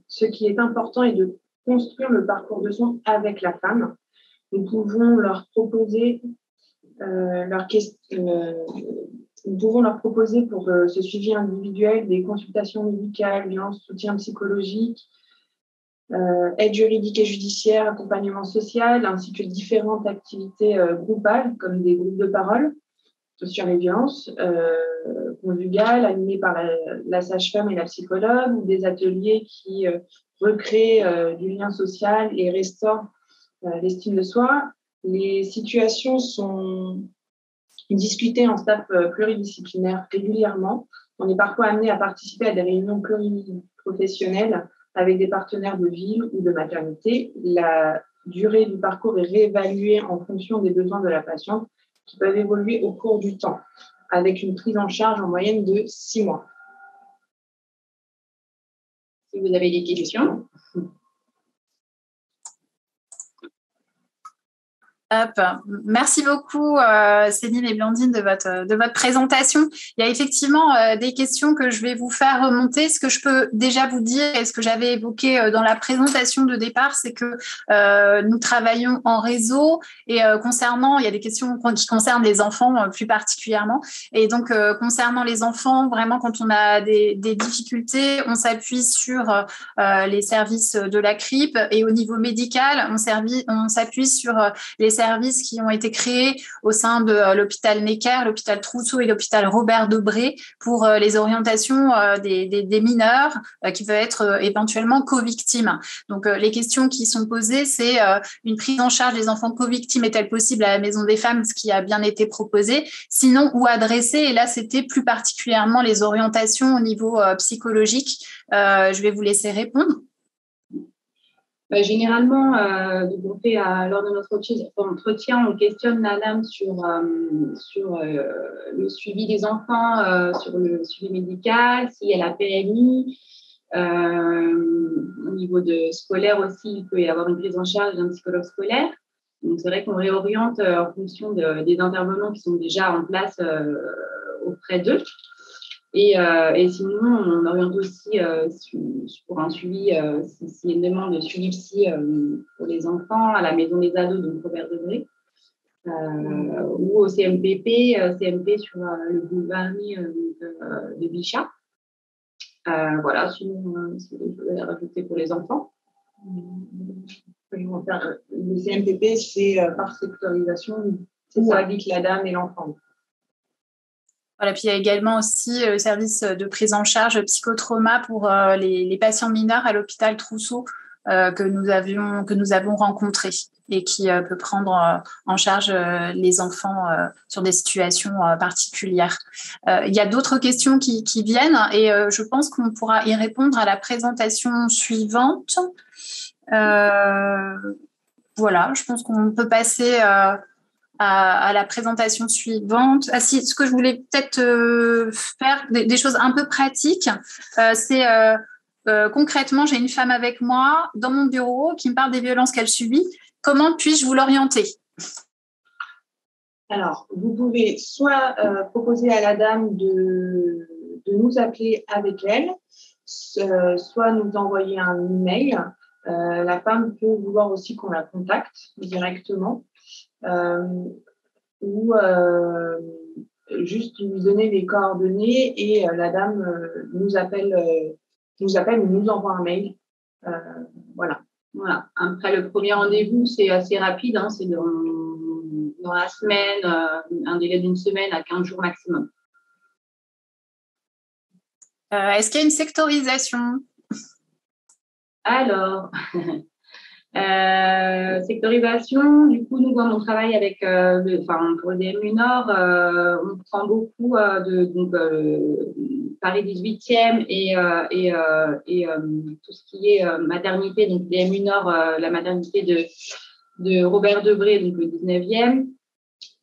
F: ce qui est important est de construire le parcours de soins avec la femme. Nous pouvons leur proposer leur nous pouvons leur proposer pour ce suivi individuel des consultations médicales, un soutien psychologique, euh, aide juridique et judiciaire, accompagnement social, ainsi que différentes activités euh, groupales, comme des groupes de parole. sur les violences conjugales animés par la, sage-femme et la psychologue, ou des ateliers qui recréent du lien social et restaurent l'estime de soi. Les situations sont discutées en staff pluridisciplinaire régulièrement. On est parfois amené à participer à des réunions pluriprofessionnelles avec des partenaires de ville ou de maternité. La durée du parcours est réévaluée en fonction des besoins de la patiente qui peuvent évoluer au cours du temps, avec une prise en charge en moyenne de six mois.
E: Si vous avez des questions.
A: Merci beaucoup, euh, Céline et Blandine, de votre, de votre présentation. Il y a effectivement euh, des questions que je vais vous faire remonter. Ce que je peux déjà vous dire et ce que j'avais évoqué euh, dans la présentation de départ, c'est que nous travaillons en réseau et concernant, il y a des questions qui concernent les enfants plus particulièrement. Et donc, concernant les enfants, vraiment, quand on a des, difficultés, on s'appuie sur les services de la CRIP et au niveau médical, on s'appuie sur les services qui ont été créés au sein de euh, l'hôpital Necker, l'hôpital Trousseau et l'hôpital Robert Debré pour euh, les orientations euh, des, des, mineurs qui peuvent être éventuellement co-victimes. Donc, les questions qui sont posées, c'est une prise en charge des enfants co-victimes est-elle possible à la Maison des Femmes, ce qui a bien été proposé? Sinon, où adresser? Et là, c'était plus particulièrement les orientations au niveau psychologique. je vais vous laisser répondre.
E: Bah, généralement, euh, fait, lors de notre entretien, on questionne la dame sur, euh, euh, le suivi des enfants, euh, sur le suivi médical, si elle a PMI. au niveau de scolaire aussi, il peut y avoir une prise en charge d'un psychologue scolaire. Donc, c'est vrai qu'on réoriente en fonction de, des intervenants qui sont déjà en place auprès d'eux. Euh, et, sinon, on oriente aussi euh, pour un suivi, euh, s'il y a une demande de suivi psy pour les enfants, à la maison des ados, de Robert Debré, ou au CMPP, CMP sur le boulevard de, de Bichat. voilà, sinon, si vous voulez rajouter pour les enfants.
F: Le CMPP, c'est par sectorisation, c'est ça, avec la dame et l'enfant.
A: Voilà, puis il y a également aussi le service de prise en charge psychotrauma pour euh, les, patients mineurs à l'hôpital Trousseau euh, que nous avions que nous avons rencontré et qui euh, peut prendre en charge les enfants sur des situations particulières. il y a d'autres questions qui, viennent et je pense qu'on pourra y répondre à la présentation suivante. voilà, je pense qu'on peut passer à, la présentation suivante. Ah, ce que je voulais peut-être euh, faire, des, choses un peu pratiques, euh, c'est euh, concrètement, j'ai une femme avec moi dans mon bureau qui me parle des violences qu'elle subit. Comment puis-je vous l'orienter?
F: Alors, vous pouvez soit proposer à la dame de, de nous appeler avec elle, soit nous envoyer un email. la femme peut vouloir aussi qu'on la contacte directement. Euh, ou euh, juste lui donner les coordonnées et euh, la dame nous appelle, nous appelle ou nous envoie un mail. voilà.
E: Voilà. Après, le premier rendez-vous, c'est assez rapide. Hein, c'est dans, dans, la semaine, un délai d'une semaine à 15 jours maximum.
A: Est-ce qu'il y a une sectorisation?
E: Alors, Euh, sectorisation, du coup, nous, quand on travaille avec, euh, enfin, pour le DMU Nord, euh, on prend beaucoup de donc, Paris 18e et, et, et tout ce qui est maternité, donc DMU Nord, la maternité de, de Robert Debré, donc le 19e.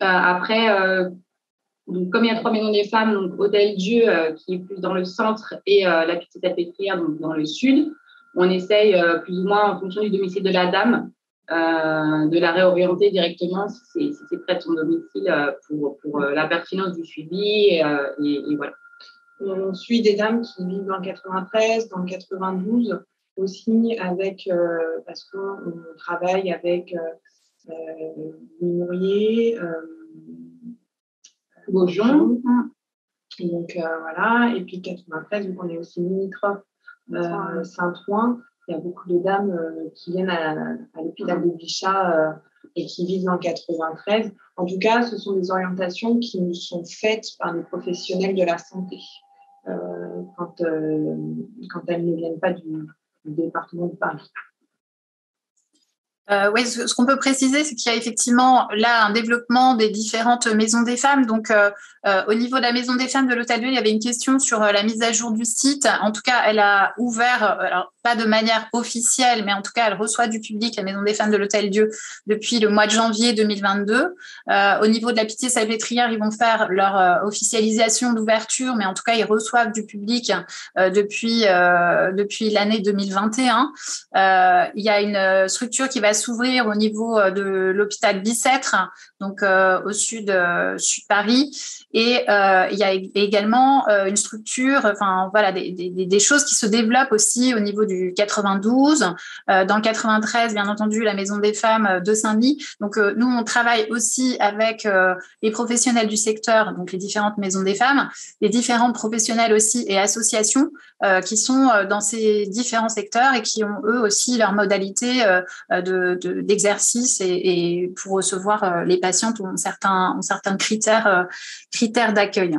E: après, donc, comme il y a trois maisons des femmes, donc Hôtel Dieu, qui est plus dans le centre, et la Petite Salpêtrière, donc dans le sud on essaye euh, plus ou moins en fonction du domicile de la dame euh, de la réorienter directement si c'est près de son domicile euh, pour, pour la pertinence du suivi et, voilà.
F: On suit des dames qui vivent dans le 93, dans le 92 aussi avec parce qu'on travaille avec. Donc voilà, et puis 93, donc on est aussi limitrophe euh, Saint-Ouen. Il y a beaucoup de dames euh, qui viennent à, l'hôpital de Bichat euh, et qui vivent dans 93. En tout cas, ce sont des orientations qui nous sont faites par les professionnels de la santé quand, quand elles ne viennent pas du département de Paris.
D: Euh, oui, ce, qu'on peut préciser, c'est qu'il y a effectivement là un développement des différentes maisons des femmes. Donc, euh, euh, au niveau de la maison des femmes de l'Hôtel Dieu, il y avait une question sur la mise à jour du site. En tout cas, elle a ouvert, pas de manière officielle, mais en tout cas, elle reçoit du public la maison des femmes de l'Hôtel Dieu depuis le mois de janvier 2022. au niveau de la Pitié Salpêtrière, ils vont faire leur officialisation d'ouverture, mais en tout cas, ils reçoivent du public depuis depuis l'année 2021. il y a une structure qui va s'ouvrir au niveau euh, de l'hôpital Bicêtre, donc euh, au sud, euh, sud Paris. Et il y a également une structure, enfin voilà, des, choses qui se développent aussi au niveau du 92. dans le 93, bien entendu, la Maison des Femmes de Saint-Denis. Donc nous, on travaille aussi avec les professionnels du secteur, donc les différentes maisons des femmes, les différents professionnels aussi et associations qui sont dans ces différents secteurs et qui ont eux aussi leur modalité de d'exercice et, pour recevoir euh, les patientes ont certains, certains critères, euh, critères d'accueil.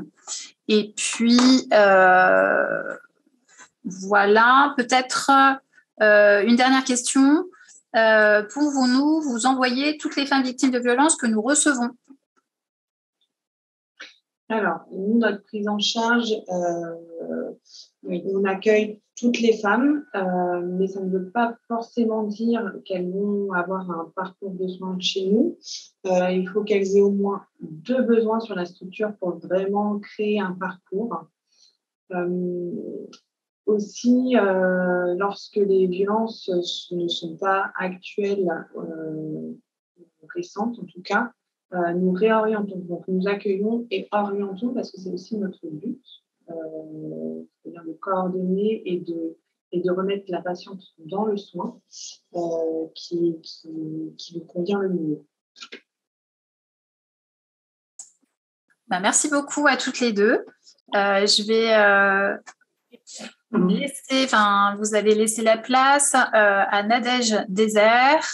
D: Et puis, euh, voilà, peut-être une dernière question. Pouvons-nous vous envoyer toutes les femmes victimes de violences que nous recevons?
F: Alors, nous, notre prise en charge, on accueille toutes les femmes, euh, mais ça ne veut pas forcément dire qu'elles vont avoir un parcours de soins chez nous. Euh, il faut qu'elles aient au moins deux besoins sur la structure pour vraiment créer un parcours. Euh, aussi, lorsque les violences ne sont pas actuelles, récentes en tout cas, nous réorientons. Donc, nous accueillons et orientons parce que c'est aussi notre but. Euh, c'est-à-dire de coordonner et de, et de remettre la patiente dans le soin euh, qui, qui, qui, lui convient le mieux.
D: Bah, merci beaucoup à toutes les deux. Euh, je vais laisser, enfin, vous allez laisser la place à Nadège Désert.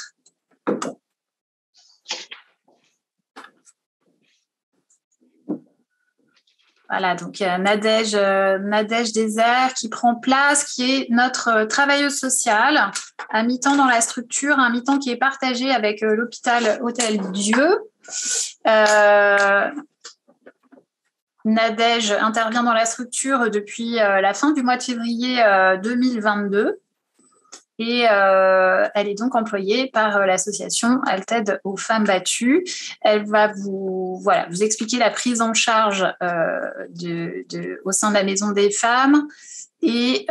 D: Voilà, donc a Nadège, euh, Nadège Désert qui prend place, qui est notre euh, travailleuse sociale à mi-temps dans la structure, un mi-temps qui est partagé avec euh, l'hôpital Hôtel Dieu. Nadège intervient dans la structure depuis la fin du mois de février 2022 et euh, elle est donc employée par euh, l'association Alted aux femmes battues. Elle va vous, voilà, vous expliquer la prise en charge euh, au sein de la Maison des femmes. Et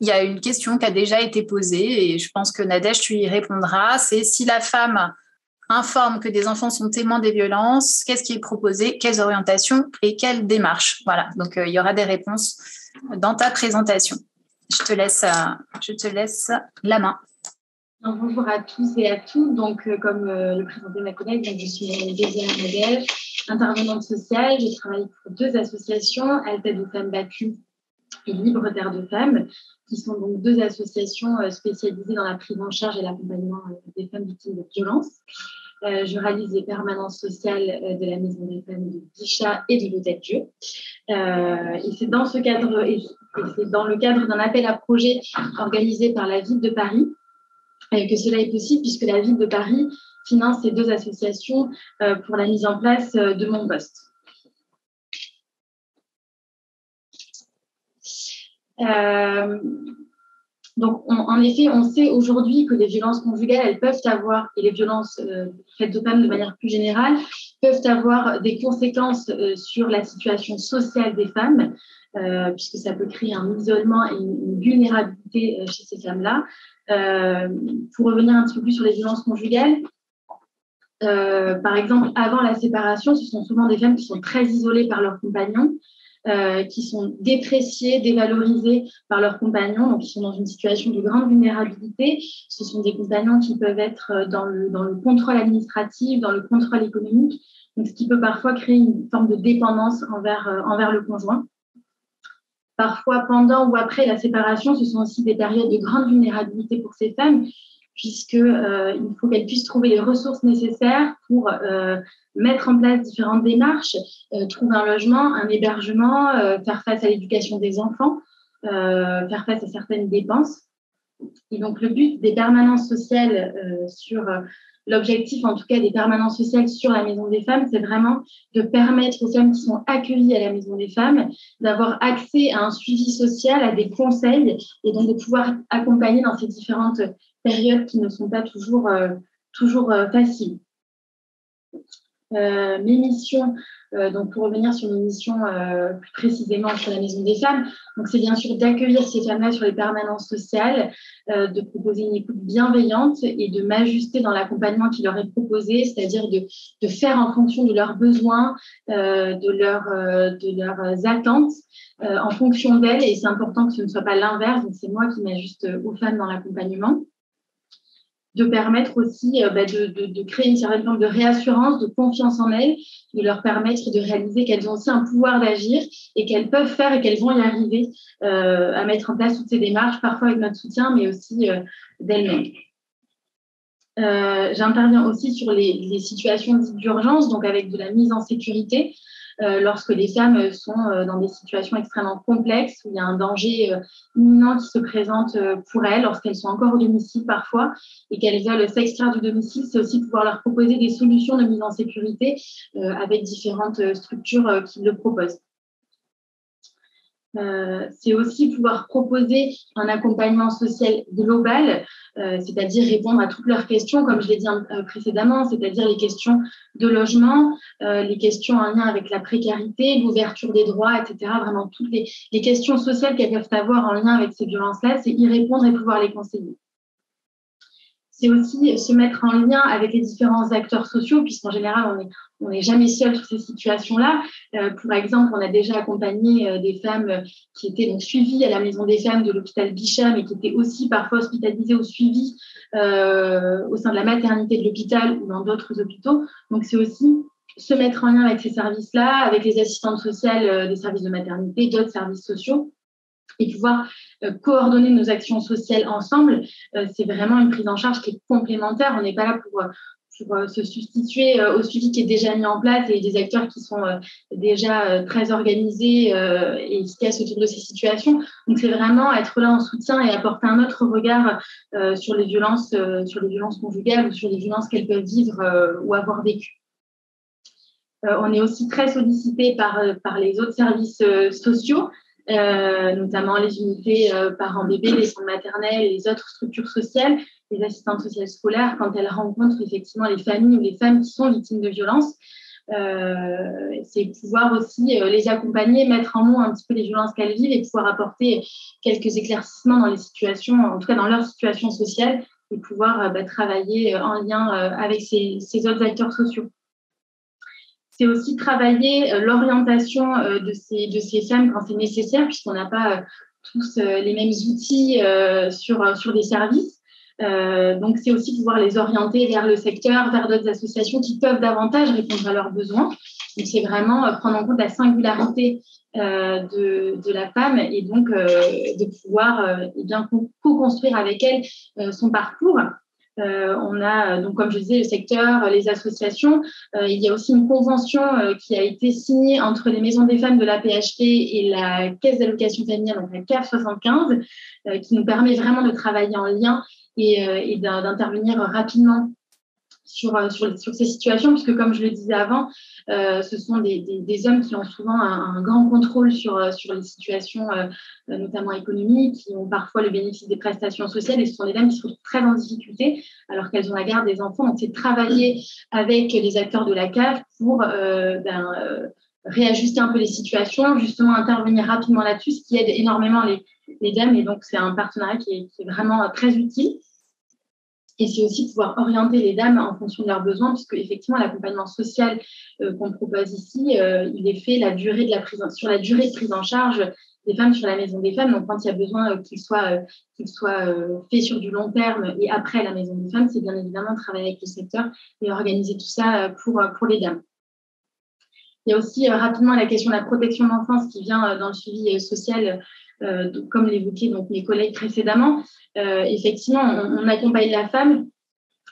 D: il y a une question qui a déjà été posée et je pense que Nadège, tu y répondras. C'est si la femme informe que des enfants sont témoins des violences, qu'est-ce qui est proposé, quelles orientations et quelles démarches? Voilà, donc il y aura des réponses dans ta présentation je te laisse, euh, je te laisse la main.
A: bonjour à tous et à toutes. Donc, euh, comme euh, le présentait ma collègue, je suis Désirée Modèle, intervenante sociale. Je travaille pour deux associations, Alta de femmes battues et Libre Terre de femmes, qui sont donc deux associations spécialisées dans la prise en charge et l'accompagnement des femmes victimes de violences. je réalise les permanences sociales de la Maison des femmes de Bichat et de l'Hôtel Dieu. et c'est dans ce cadre, c'est dans le cadre d'un appel à projet organisé par la ville de Paris que cela est possible puisque la ville de Paris finance ces deux associations euh, pour la mise en place euh, de mon poste. Euh, donc, en effet, on sait aujourd'hui que les violences conjugales, elles peuvent avoir, et les violences faites aux femmes de manière plus générale, peuvent avoir des conséquences sur la situation sociale des femmes, euh, puisque ça peut créer un isolement et une, vulnérabilité euh, chez ces femmes-là. Euh, pour revenir un petit peu plus sur les violences conjugales, par exemple, avant la séparation, ce sont souvent des femmes qui sont très isolées par leurs compagnons, qui sont dépréciées, dévalorisées par leurs compagnons, donc qui sont dans une situation de grande vulnérabilité. Ce sont des compagnons qui peuvent être dans le, contrôle administratif, dans le contrôle économique, ce qui peut parfois créer une forme de dépendance envers le conjoint. Parfois, pendant ou après la séparation, ce sont aussi des périodes de grande vulnérabilité pour ces femmes, puisqu'il faut qu'elles puissent trouver les ressources nécessaires pour mettre en place différentes démarches, trouver un logement, un hébergement, faire face à l'éducation des enfants, faire face à certaines dépenses. Et donc, le but des permanences sociales sur l'objectif, en tout cas, des permanences sociales sur la Maison des Femmes, c'est vraiment de permettre aux femmes qui sont accueillies à la Maison des Femmes d'avoir accès à un suivi social, à des conseils, et donc de pouvoir accompagner dans ces différentes périodes qui ne sont pas toujours, euh, toujours euh, faciles. Euh, mes missions, euh, donc pour revenir sur mes missions euh, plus précisément sur la Maison des Femmes, donc c'est bien sûr d'accueillir ces femmes-là sur les permanences sociales, de proposer une écoute bienveillante et de m'ajuster dans l'accompagnement qui leur est proposé, c'est-à-dire de, faire en fonction de leurs besoins, de, de leurs attentes, en fonction d'elles. Et c'est important que ce ne soit pas l'inverse, donc c'est moi qui m'ajuste aux femmes dans l'accompagnement de permettre aussi euh, bah, de, de, créer une certaine forme de réassurance, de confiance en elles, de leur permettre de réaliser qu'elles ont aussi un pouvoir d'agir et qu'elles peuvent faire et qu'elles vont y arriver euh, à mettre en place toutes ces démarches, parfois avec notre soutien, mais aussi euh, d'elles-mêmes. J'interviens aussi sur les, les situations d'urgence, donc avec de la mise en sécurité. Euh, lorsque les femmes sont euh, dans des situations extrêmement complexes, où il y a un danger euh, imminent qui se présente pour elles, lorsqu'elles sont encore au domicile parfois, et qu'elles veulent s'extraire du domicile, c'est aussi pouvoir leur proposer des solutions de mise en sécurité avec différentes structures qui le proposent. Euh, c'est aussi pouvoir proposer un accompagnement social global, euh, c'est-à-dire répondre à toutes leurs questions, comme je l'ai dit euh, précédemment, c'est-à-dire les questions de logement, les questions en lien avec la précarité, l'ouverture des droits, etc. Vraiment toutes les, les questions sociales qu'elles peuvent avoir en lien avec ces violences-là, c'est y répondre et pouvoir les conseiller c'est aussi se mettre en lien avec les différents acteurs sociaux, puisqu'en général, on n'est jamais seul sur ces situations-là. Euh, pour exemple, on a déjà accompagné euh, des femmes qui étaient donc suivies à la maison des femmes de l'hôpital Bichat, mais qui étaient aussi parfois hospitalisées ou suivies euh, au sein de la maternité de l'hôpital ou dans d'autres hôpitaux. Donc, c'est aussi se mettre en lien avec ces services-là, avec les assistantes sociales des services de maternité, d'autres services sociaux, et pouvoir euh, coordonner nos actions sociales ensemble, euh, c'est vraiment une prise en charge qui est complémentaire. On n'est pas là pour, euh, pour se substituer au suivi qui est déjà mis en place et des acteurs qui sont déjà très organisés et efficaces autour de ces situations. Donc c'est vraiment être là en soutien et apporter un autre regard sur les violences, sur les violences conjugales ou sur les violences qu'elles peuvent vivre ou avoir vécues. on est aussi très sollicité par, par les autres services sociaux euh, notamment les unités euh, parents-bébés, les centres maternels, les autres structures sociales, les assistantes sociales scolaires, quand elles rencontrent effectivement les familles ou les femmes qui sont victimes de violences. Euh, c'est pouvoir aussi les accompagner, mettre en mots un petit peu les violences qu'elles vivent et pouvoir apporter quelques éclaircissements dans les situations, en tout cas dans leur situation sociale, et pouvoir bah, travailler en lien avec ces autres acteurs sociaux c'est aussi travailler euh, l'orientation euh, de ces, femmes quand c'est nécessaire, puisqu'on n'a pas euh, tous les mêmes outils sur, des services. donc, c'est aussi pouvoir les orienter vers le secteur, vers d'autres associations qui peuvent davantage répondre à leurs besoins. Donc, c'est vraiment prendre en compte la singularité de, la femme et donc de pouvoir eh co-construire avec elle son parcours. Euh, on a, donc, comme je disais, le secteur, les associations. Euh, il y a aussi une convention euh, qui a été signée entre les maisons des femmes de la PHP et la Caisse d'allocation familiale, donc la CAF 75, qui nous permet vraiment de travailler en lien et d'intervenir rapidement sur, euh, sur, ces situations, puisque comme je le disais avant, euh, ce sont des, hommes qui ont souvent un, grand contrôle sur, euh, les situations, notamment économiques, qui ont parfois le bénéfice des prestations sociales, et ce sont des femmes qui sont très en difficulté, alors qu'elles ont la garde des enfants. Donc, c'est travailler avec les acteurs de la CAF pour ben, réajuster un peu les situations, justement intervenir rapidement là-dessus, ce qui aide énormément les, dames, et donc c'est un partenariat qui est vraiment très utile. Et c'est aussi pouvoir orienter les dames en fonction de leurs besoins, puisque effectivement l'accompagnement social euh, qu'on propose ici, euh, il est fait sur la durée de prise en charge des femmes sur la maison des femmes. Donc quand il y a besoin euh, qu'il soit fait sur du long terme et après la maison des femmes, c'est bien évidemment travailler avec le secteur et organiser tout ça pour pour les dames. Il y a aussi rapidement la question de la protection de l'enfance qui vient dans le suivi social comme l'évoquaient donc mes collègues précédemment, effectivement, on, accompagne la femme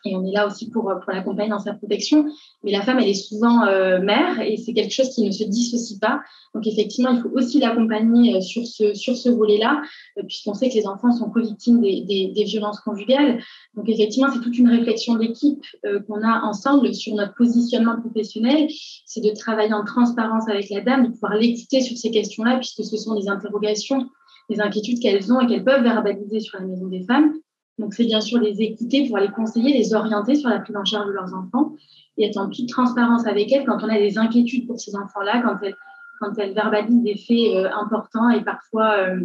A: et on est là aussi pour, pour l'accompagner dans sa protection. Mais la femme, elle est souvent euh, mère et c'est quelque chose qui ne se dissocie pas. Donc effectivement, il faut aussi l'accompagner euh, sur ce, sur ce volet-là, euh, puisqu'on sait que les enfants sont co-victimes des, des, des, violences conjugales. Donc effectivement, c'est toute une réflexion d'équipe qu'on a ensemble sur notre positionnement professionnel. C'est de travailler en transparence avec la dame, de pouvoir l'écouter sur ces questions-là, puisque ce sont des interrogations, des inquiétudes qu'elles ont et qu'elles peuvent verbaliser sur la maison des femmes. Donc, c'est bien sûr les écouter pour les conseiller, les orienter sur la prise en charge de leurs enfants et être en toute transparence avec elles quand on a des inquiétudes pour ces enfants-là, quand elles, quand elles verbalisent des faits euh, importants et parfois euh,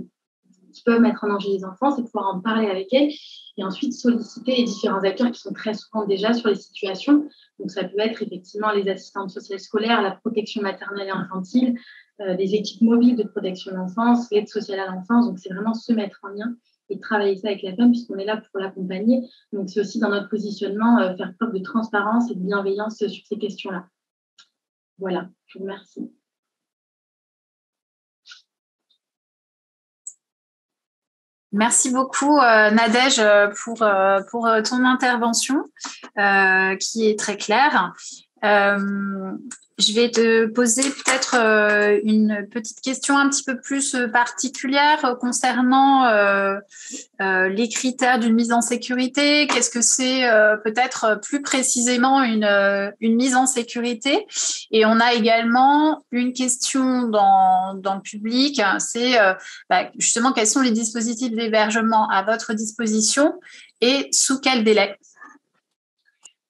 A: qui peuvent mettre en danger les enfants, c'est pouvoir en parler avec elles et ensuite solliciter les différents acteurs qui sont très souvent déjà sur les situations. Donc, ça peut être effectivement les assistantes sociales scolaires, la protection maternelle et infantile, euh, des équipes mobiles de protection de l'enfance, l'aide sociale à l'enfance. Donc, c'est vraiment se mettre en lien et travailler ça avec la femme puisqu'on est là pour l'accompagner. Donc, c'est aussi dans notre positionnement euh, faire preuve de transparence et de bienveillance sur ces questions-là. Voilà, je vous remercie.
D: Merci beaucoup euh, Nadège pour, euh, pour ton intervention qui est très claire. Je vais te poser peut-être euh, une petite question un petit peu plus euh, particulière concernant euh, les critères d'une mise en sécurité. Qu'est-ce que c'est peut-être plus précisément une, mise en sécurité? Et on a également une question dans, dans le public, c'est bah, justement quels sont les dispositifs d'hébergement à votre disposition et sous quel délai?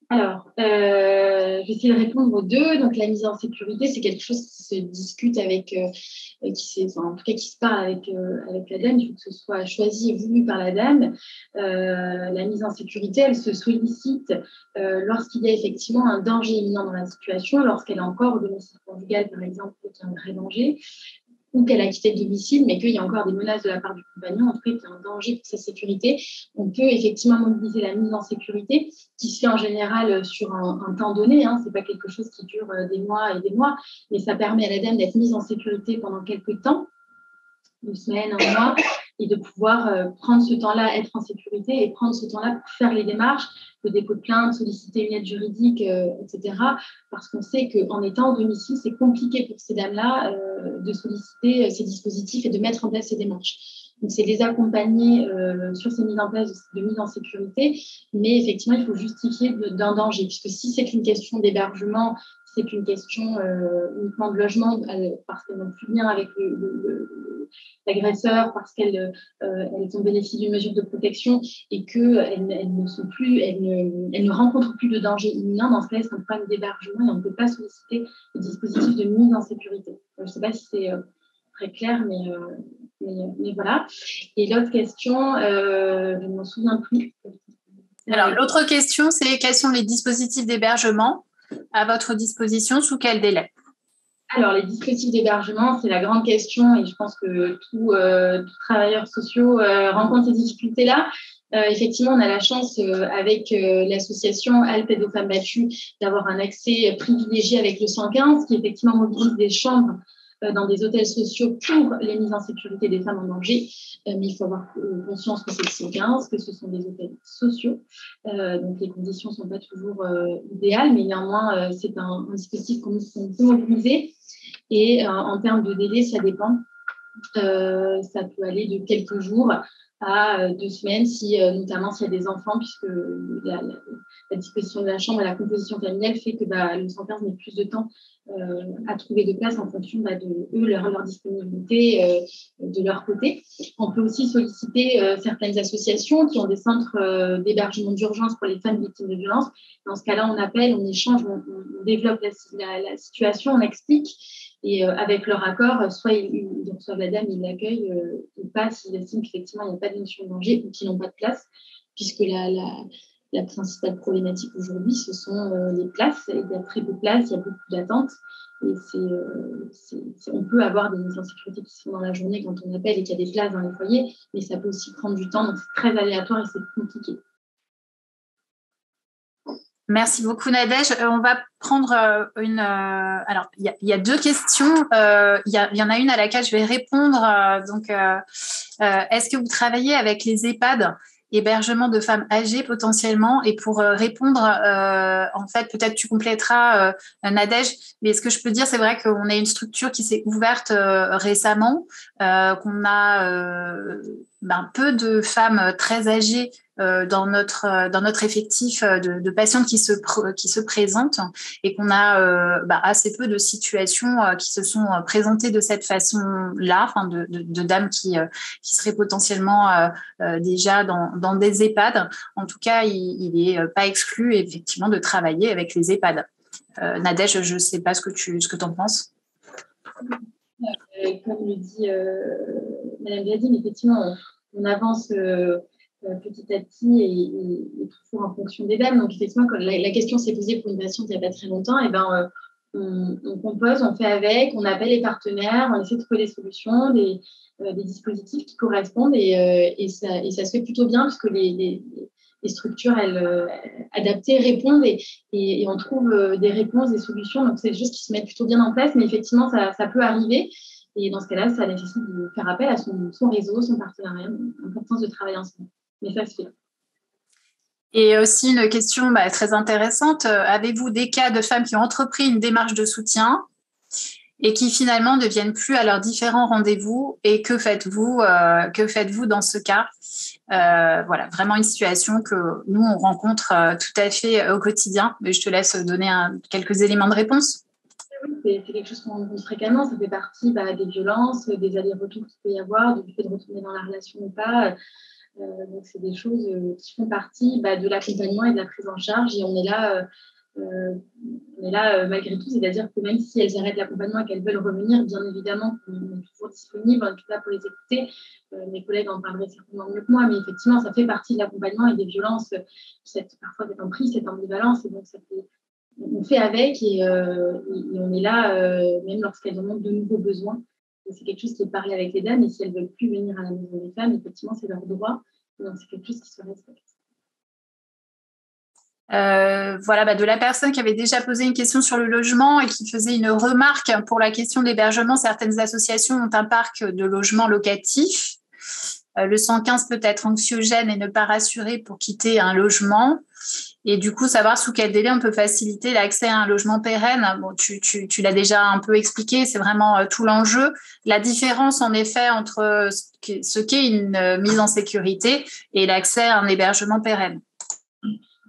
A: Alors, euh, j'essaie de répondre aux deux. Donc, la mise en sécurité, c'est quelque chose qui se discute avec, euh, qui en tout cas qui se parle avec, euh, avec la dame. Il faut que ce soit choisi et voulu par la dame. Euh, la mise en sécurité, elle se sollicite lorsqu'il y a effectivement un danger imminent dans la situation, lorsqu'elle est encore au domicile conjugal, par exemple, c'est un vrai danger ou qu'elle a quitté le domicile, mais qu'il y a encore des menaces de la part du compagnon, en tout cas qu'il y a un danger pour sa sécurité, on peut effectivement mobiliser la mise en sécurité, qui se fait en général sur un, temps donné. Hein, c'est pas quelque chose qui dure euh, des mois et des mois, mais ça permet à la dame d'être mise en sécurité pendant quelques temps, une semaine, un mois, et de pouvoir euh, prendre ce temps-là, être en sécurité et prendre ce temps-là pour faire les démarches le dépôt de plainte, solliciter une aide juridique, euh, etc. Parce qu'on sait qu'en étant au domicile, c'est compliqué pour ces dames-là euh, de solliciter ces dispositifs et de mettre en place ces démarches. Donc, c'est les accompagner sur ces mises en place de, mise en sécurité, mais effectivement, il faut justifier d'un danger, puisque si c'est une question d'hébergement, c'est une question uniquement de logement, parce qu'elles n'ont plus lien avec l'agresseur, parce qu'elles ont bénéficié d'une mesure de protection et qu'elles elles ne sont plus, elles ne, elles rencontrent plus de danger imminent. Dans ce cas, c'est un problème d'hébergement et on ne peut pas solliciter le dispositif de mise en sécurité. Je ne sais pas si c'est très clair, mais, mais, voilà. Et l'autre question, je ne m'en souviens plus.
D: Alors, l'autre question, c'est quels sont les dispositifs d'hébergement? À votre disposition Sous quel délai?
A: Alors, les dispositifs d'hébergement, c'est la grande question et je pense que tous euh, travailleurs sociaux euh, rencontrent ces difficultés-là. Euh, effectivement, on a la chance euh, avec l'association Alpes et Femmes battues d'avoir un accès privilégié avec le 115 qui effectivement mobilise des chambres euh, dans des hôtels sociaux pour les mises en sécurité des femmes en danger. Euh, mais il faut avoir euh, conscience que c'est le 115, que ce sont des hôtels sociaux. donc les conditions ne sont pas toujours idéales, mais néanmoins, c'est un, dispositif qu'on peut mobiliser. Et en termes de délai, ça dépend. ça peut aller de quelques jours à deux semaines, si, notamment s'il y a des enfants, puisque la, disposition de la chambre et la composition familiale fait que bah, le 115 met plus de temps euh, à trouver de place en fonction bah, de eux, leur, disponibilité euh, de leur côté. On peut aussi solliciter euh, certaines associations qui ont des centres d'hébergement d'urgence pour les femmes victimes de violences. Dans ce cas-là, on appelle, on échange, on, développe la, situation, on explique. Et avec leur accord, soit ils reçoivent la dame, ils l'accueillent, ou pas s'ils estiment qu'effectivement il n'y a pas de notion de danger ou qu'ils n'ont pas de place, puisque la, la principale problématique aujourd'hui, ce sont euh, les places. Il y a très peu de places, il y a beaucoup d'attentes. Et euh, on peut avoir des mises en sécurité qui sont dans la journée quand on appelle et qu'il y a des places dans les foyers, mais ça peut aussi prendre du temps, donc c'est très aléatoire et c'est compliqué.
D: Merci beaucoup Nadège. Euh, on va prendre une. Alors, il y, a deux questions. Il y, en a une à laquelle je vais répondre. donc, est-ce que vous travaillez avec les EHPAD? Hébergement de femmes âgées potentiellement. Et pour répondre en fait peut-être tu compléteras Nadège mais ce que je peux dire c'est vrai qu'on a une structure qui s'est ouverte récemment qu'on a ben, peu de femmes très âgées euh, dans notre euh, dans notre effectif euh, de, patientes qui se qui se présentent et qu'on a bah, assez peu de situations qui se sont présentées de cette façon-là, enfin de, de, dames qui qui seraient potentiellement déjà dans, dans des EHPAD. En tout cas, il n'est pas exclu effectivement de travailler avec les EHPAD. Euh, Nadège, je ne sais pas ce que tu ce que en penses.
A: Comme le dit euh, Madame Gladine, effectivement, on, avance euh, petit à petit et, toujours en fonction des dames. Donc, effectivement, quand la, question s'est posée pour une patiente il n'y a pas très longtemps, et eh ben, euh, on, compose, on fait avec, on appelle les partenaires, on essaie de trouver des solutions, des, euh, dispositifs qui correspondent et, ça, se fait plutôt bien parce que les, structures elles, adaptées répondent et, on trouve des réponses, des solutions. Donc, c'est choses qui se mettent plutôt bien en place, mais effectivement, ça, ça peut arriver. Et dans ce cas-là, ça nécessite de faire appel à son, son réseau, son partenariat, l'importance de travailler ensemble mais ça se
D: Et aussi une question bah, très intéressante, euh, avez-vous des cas de femmes qui ont entrepris une démarche de soutien et qui finalement ne viennent plus à leurs différents rendez-vous et que faites-vous euh, que faites-vous dans ce cas? Euh, Voilà, vraiment une situation que nous on rencontre tout à fait au quotidien. Mais je te laisse donner quelques éléments de réponse.
A: Oui, c'est quelque chose qu'on rencontre fréquemment. Ça fait partie bah, des violences, des allers-retours qu'il peut y avoir, du fait de retourner dans la relation ou pas. Euh, donc, c'est des choses euh, qui font partie bah, de l'accompagnement et de la prise en charge. Et on est là, euh, on est là malgré tout, c'est-à-dire que même si elles arrêtent l'accompagnement et qu'elles veulent revenir, bien évidemment, on est toujours disponible, on est tout là pour les écouter. mes collègues en parleraient certainement mieux que moi, mais effectivement, ça fait partie de l'accompagnement et des violences, cette, parfois cette emprise, cette ambivalence. Et donc, on fait avec et, on est là, même lorsqu'elles ont de nouveaux besoins c'est quelque chose qui est parlé avec les dames, et si elles ne veulent plus venir à la maison des femmes, effectivement, c'est leur droit. Donc, c'est quelque chose qui se respecte.
D: Euh, voilà, bah, de la personne qui avait déjà posé une question sur le logement et qui faisait une remarque pour la question de l'hébergement. Certaines associations ont un parc de logements locatifs. Euh, le 115 peut être anxiogène et ne pas rassurer pour quitter un logement. Et du coup, savoir sous quel délai on peut faciliter l'accès à un logement pérenne. Bon, tu, tu, tu l'as déjà un peu expliqué, c'est vraiment euh, tout l'enjeu. La différence, en effet, entre ce qu'est une euh, mise en sécurité et l'accès à un hébergement pérenne.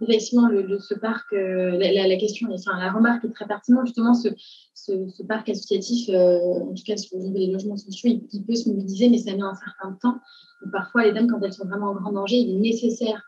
A: Effectivement, ce parc, euh, la, la, question, enfin, la remarque est très pertinente. Justement, ce, ce, parc associatif, en tout cas sur le niveau des logements sociaux, il, peut se mobiliser, mais ça met un certain temps. Donc, parfois, les dames, quand elles sont vraiment en grand danger, il est nécessaire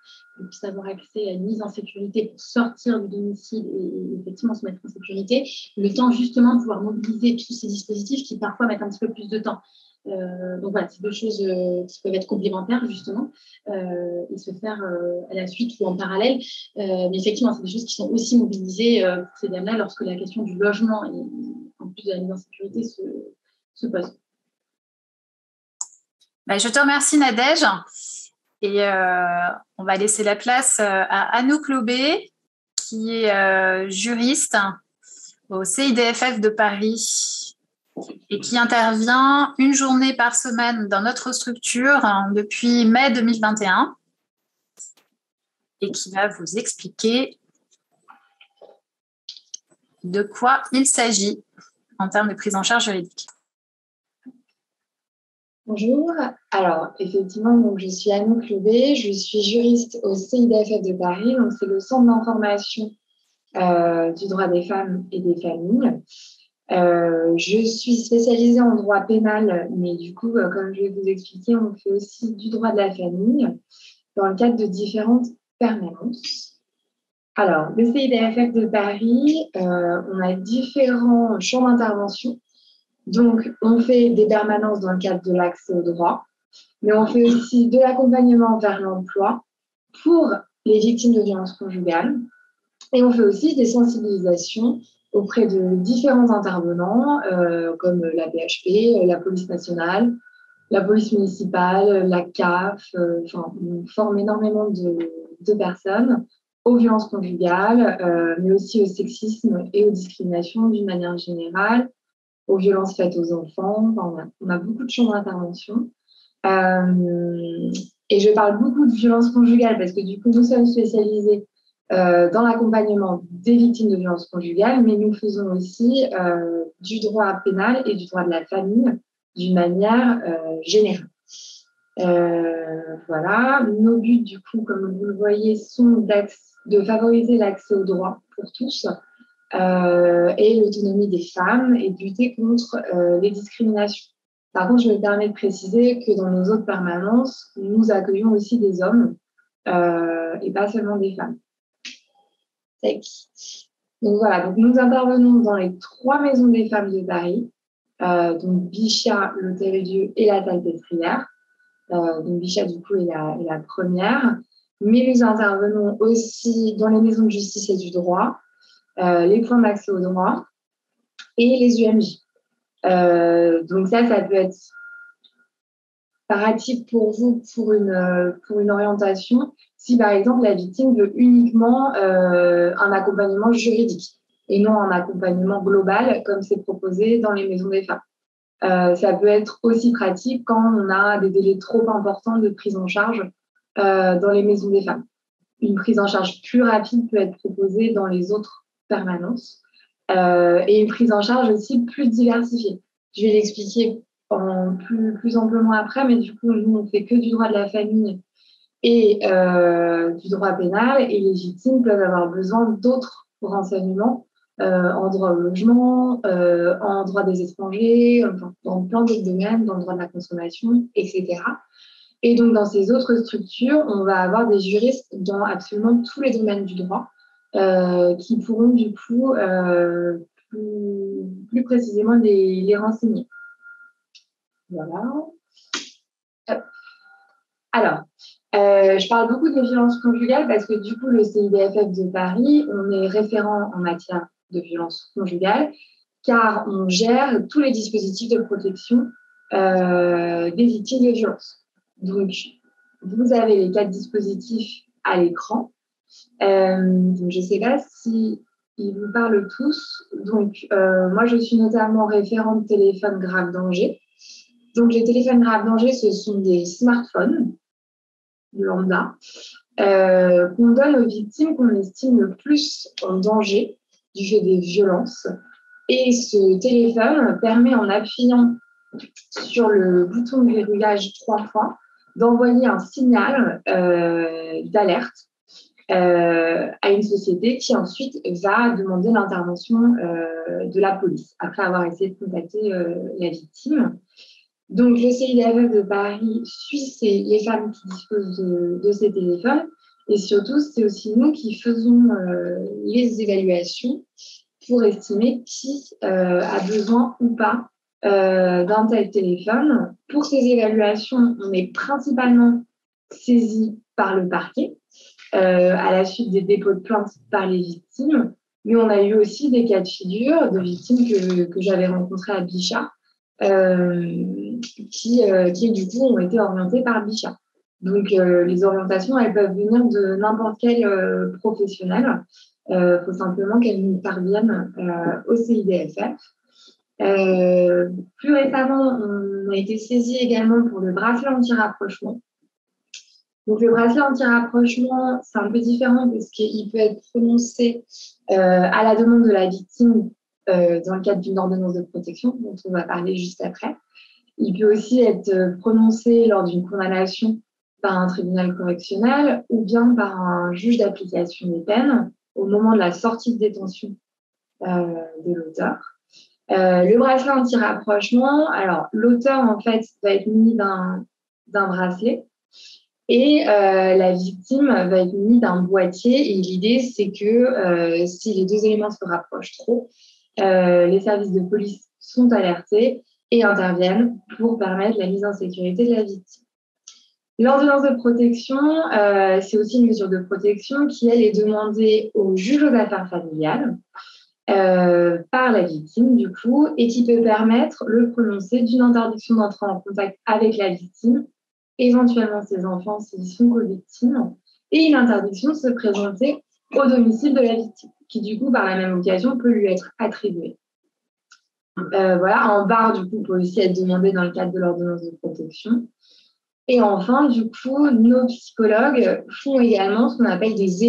A: puissent avoir accès à une mise en sécurité pour sortir du domicile et, effectivement se mettre en sécurité, le temps justement de pouvoir mobiliser tous ces dispositifs qui parfois mettent un petit peu plus de temps. Euh, donc voilà, c'est deux choses euh, qui peuvent être complémentaires justement euh, et se faire à la suite ou en parallèle. mais effectivement, c'est des choses qui sont aussi mobilisées pour ces dames-là lorsque la question du logement en plus de la mise en sécurité se, se.
D: Ben, je te remercie Nadège. Et euh, on va laisser la place euh, à Anouk Lobé, qui est euh, juriste au CIDFF de Paris et qui intervient une journée par semaine dans notre structure hein, depuis mai 2021 et qui va vous expliquer de quoi il s'agit en termes de prise en charge juridique.
G: Bonjour. Alors, effectivement, donc, je suis Anne Cloubet, je suis juriste au CIDFF de Paris, donc c'est le centre d'information euh, du droit des femmes et des familles. Euh, je suis spécialisée en droit pénal, mais du coup, euh, comme je vais vous expliquer, on fait aussi du droit de la famille dans le cadre de différentes permanences. Alors, le CIDFF de Paris, on a différents champs d'intervention donc, on fait des permanences dans le cadre de l'accès au droit, mais on fait aussi de l'accompagnement vers l'emploi pour les victimes de violences conjugales. Et on fait aussi des sensibilisations auprès de différents intervenants, euh, comme la BHP, la police nationale, la police municipale, la CAF, euh, enfin, on forme énormément de personnes aux violences conjugales, euh, mais aussi au sexisme et aux discriminations d'une manière générale, aux violences faites aux enfants. on, a, beaucoup de champs d'intervention. Euh, et je parle beaucoup de violences conjugales parce que du coup, nous sommes spécialisés euh, dans l'accompagnement des victimes de violences conjugales, mais nous faisons aussi du droit pénal et du droit de la famille d'une manière générale. voilà, nos buts, du coup, comme vous le voyez, sont d'accès de favoriser l'accès aux droits pour tous euh, et l'autonomie des femmes et de lutter contre euh, les discriminations. Par contre, je me permets de préciser que dans nos autres permanences, nous accueillons aussi des hommes euh, et pas seulement des femmes. Donc voilà, donc nous intervenons dans les trois maisons des femmes de Paris, donc Bichat, l'Hôtel-Dieu et la Salpêtrière. donc Bichat, du coup, est la, est la première mais nous intervenons aussi dans les maisons de justice et du droit, euh, les points d'accès au droit et les UMJ. Euh, donc ça, ça peut être pratique pour vous pour une, pour une orientation si par exemple la victime veut uniquement euh, un accompagnement juridique et non un accompagnement global comme c'est proposé dans les maisons des femmes. ça peut être aussi pratique quand on a des délais trop importants de prise en charge euh, dans les maisons des femmes. Une prise en charge plus rapide peut être proposée dans les autres permanences euh, et une prise en charge aussi plus diversifiée. Je vais l'expliquer plus, plus amplement après, mais du coup, nous, on fait que du droit de la famille et euh, du droit pénal et les victimes peuvent avoir besoin d'autres renseignements en droit au logement, en droit des étrangers, dans plein d'autres domaines, dans le droit de la consommation, etc. Et donc, dans ces autres structures, on va avoir des juristes dans absolument tous les domaines du droit euh, qui pourront du coup euh, plus, précisément les, renseigner. Voilà. Alors, euh, je parle beaucoup de violences conjugales parce que du coup, le CIDFF de Paris, on est référent en matière de violences conjugales car on gère tous les dispositifs de protection des victimes de violences. Donc, vous avez les quatre dispositifs à l'écran. Euh, je ne sais pas si ils vous parlent tous. Donc, euh, moi, je suis notamment référente téléphone grave danger. Donc, les téléphones grave danger, ce sont des smartphones lambda euh, qu'on donne aux victimes qu'on estime le plus en danger du fait des violences. Et ce téléphone permet, en appuyant sur le bouton de verrouillage trois fois, d'envoyer un signal euh, d'alerte euh, à une société qui ensuite va demander l'intervention euh, de la police après avoir essayé de contacter la victime. Donc, le CIDFF de Paris suit les femmes qui disposent de, ces téléphones et surtout, c'est aussi nous qui faisons les évaluations pour estimer qui a besoin ou pas euh, d'un tel téléphone. Pour ces évaluations, on est principalement saisi par le parquet euh, à la suite des dépôts de plainte par les victimes. Mais on a eu aussi des cas de figure de victimes que, que j'avais rencontrées à Bichat, euh, qui, qui du coup ont été orientées par Bichat. Donc les orientations, elles peuvent venir de n'importe quel professionnel. Il faut simplement qu'elles nous parviennent au CIDFF. Euh, plus récemment, on a été saisi également pour le bracelet anti-rapprochement. Donc, le bracelet anti-rapprochement, c'est un peu différent parce qu'il peut être prononcé euh, à la demande de la victime euh, dans le cadre d'une ordonnance de protection, dont on va parler juste après. Il peut aussi être prononcé lors d'une condamnation par un tribunal correctionnel ou bien par un juge d'application des peines au moment de la sortie de détention de l'auteur. Euh, le bracelet anti-rapprochement, alors l'auteur en fait va être muni d'un bracelet et euh, la victime va être munie d'un boîtier. Et l'idée, c'est que euh, si les deux éléments se rapprochent trop, les services de police sont alertés et interviennent pour permettre la mise en sécurité de la victime. L'ordonnance de protection, c'est aussi une mesure de protection qui, elle, est demandée au juge aux affaires familiales. Euh, par la victime, du coup, et qui peut permettre le prononcé d'une interdiction d'entrer en contact avec la victime, éventuellement ses enfants s'ils sont co-victimes, et une interdiction de se présenter au domicile de la victime, qui du coup, par la même occasion, peut lui être attribuée. Euh, voilà, en barre, du coup, peut aussi être demandé dans le cadre de l'ordonnance de protection. Et enfin, du coup, nos psychologues font également ce qu'on appelle des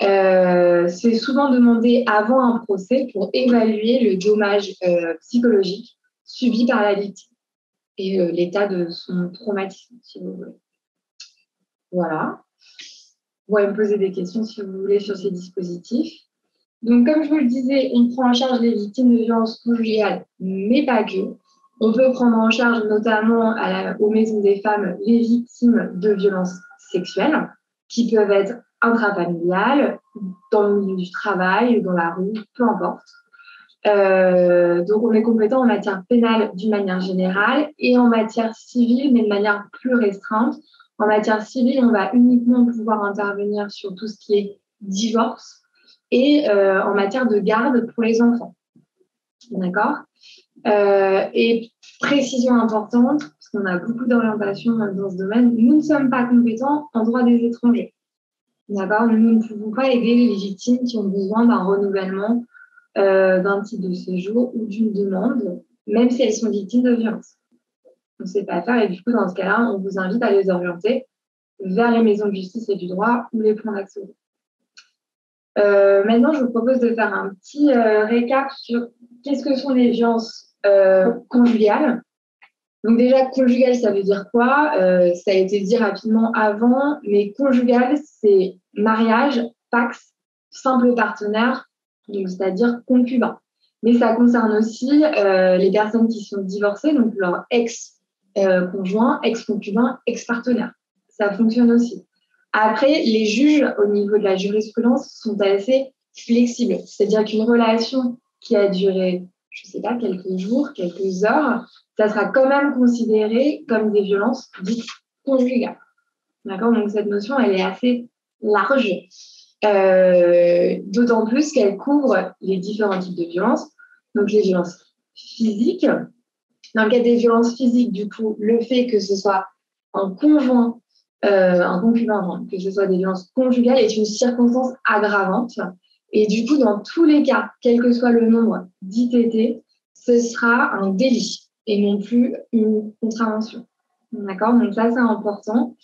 G: c'est souvent demandé avant un procès pour évaluer le dommage euh, psychologique subi par la victime et l'état de son traumatisme, si vous voulez. Voilà. Vous pouvez me poser des questions si vous voulez sur ces dispositifs. Donc, comme je vous le disais, on prend en charge les victimes de violences conjugales, mais pas que. On peut prendre en charge notamment à aux maisons des femmes les victimes de violences sexuelles, qui peuvent être intrafamiliales, dans le milieu du travail, dans la rue, peu importe. Euh, donc, on est compétent en matière pénale d'une manière générale et en matière civile, mais de manière plus restreinte. En matière civile, on va uniquement pouvoir intervenir sur tout ce qui est divorce et euh, en matière de garde pour les enfants. D'accord? Euh, Et précision importante, parce qu'on a beaucoup d'orientation dans ce domaine, nous ne sommes pas compétents en droit des étrangers. D'accord Nous ne pouvons pas aider les victimes qui ont besoin d'un renouvellement euh, d'un titre de séjour ou d'une demande, même si elles sont victimes de violences. On ne sait pas faire et du coup, dans ce cas-là, on vous invite à les orienter vers les maisons de justice et du droit ou les points d'accès. Euh, maintenant, je vous propose de faire un petit euh, récap sur qu'est-ce que sont les violences conjugales. Donc déjà, conjugal, ça veut dire quoi? Ça a été dit rapidement avant, mais conjugal, c'est mariage, pax, simple partenaire, c'est-à-dire concubin. Mais ça concerne aussi les personnes qui sont divorcées, donc leur ex-conjoint, ex-concubin, ex-partenaire. Ça fonctionne aussi. Après, les juges, au niveau de la jurisprudence, sont assez flexibles. C'est-à-dire qu'une relation qui a duré, je ne sais pas, quelques jours, quelques heures, ça sera quand même considéré comme des violences dites conjugales. D'accord? Donc, cette notion, elle est assez large. Euh, d'autant plus qu'elle couvre les différents types de violences. Donc, les violences physiques. Dans le cas des violences physiques, du coup, le fait que ce soit un conjoint euh, un concubin, que ce soit des violences conjugales, est une circonstance aggravante. Et du coup, dans tous les cas, quel que soit le nombre d'ITT, ce sera un délit et non plus une contravention. D'accord? Donc ça, c'est important.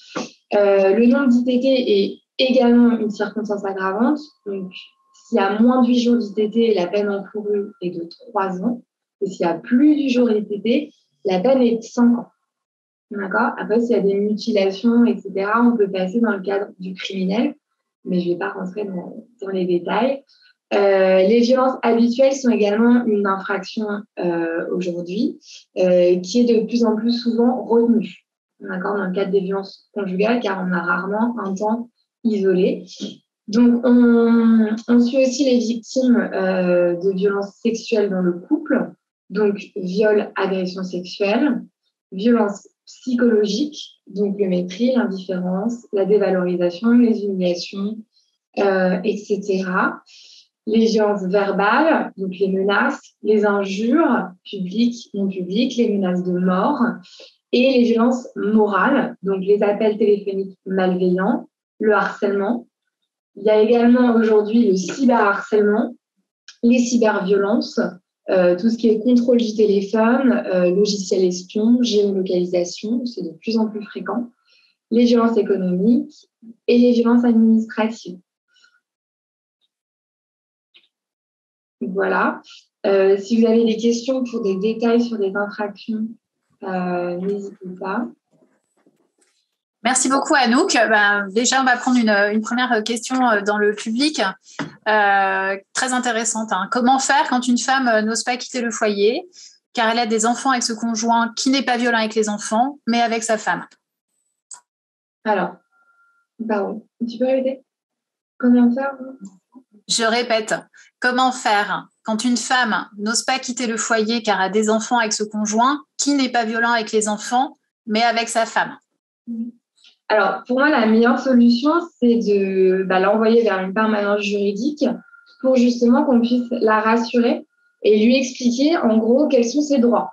G: Euh, le nombre d'ITT est également une circonstance aggravante. Donc, s'il y a moins de 8 jours d'ITT, la peine encourue est de 3 ans. Et s'il y a plus du jour d'ITT, la peine est de 5 ans. D'accord? Après, s'il y a des mutilations, etc., on peut passer dans le cadre du criminel, mais je ne vais pas rentrer dans, les détails. Euh, les violences habituelles sont également une infraction euh, aujourd'hui euh, qui est de plus en plus souvent retenue dans le cadre des violences conjugales, car on a rarement un temps isolé. Donc, on, on suit aussi les victimes de violences sexuelles dans le couple, donc viol, agression sexuelle, violence psychologiques, donc le mépris, l'indifférence, la dévalorisation, les humiliations, euh, etc. Les violences verbales, donc les menaces, les injures publiques, non publiques, les menaces de mort, et les violences morales, donc les appels téléphoniques malveillants, le harcèlement. Il y a également aujourd'hui le cyberharcèlement, les cyberviolences, euh, tout ce qui est contrôle du téléphone, euh, logiciel espion, géolocalisation, c'est de plus en plus fréquent, les violences économiques et les violences administratives. Voilà. Euh, si vous avez des questions pour des détails sur des infractions, n'hésitez pas.
D: Merci beaucoup Anouk. Ben, déjà, on va prendre une, première question euh, dans le public, euh, très intéressante. Hein. Comment faire quand une femme n'ose pas quitter le foyer car elle a des enfants avec ce conjoint qui n'est pas violent avec les enfants, mais avec sa femme?
G: Alors, pardon, tu peux répéter Comment faire?
D: Je répète, comment faire quand une femme n'ose pas quitter le foyer car elle a des enfants avec ce conjoint qui n'est pas violent avec les enfants, mais avec sa femme?
G: Alors, pour moi, la meilleure solution, c'est de bah, l'envoyer vers une permanence juridique pour justement qu'on puisse la rassurer et lui expliquer en gros quels sont ses droits.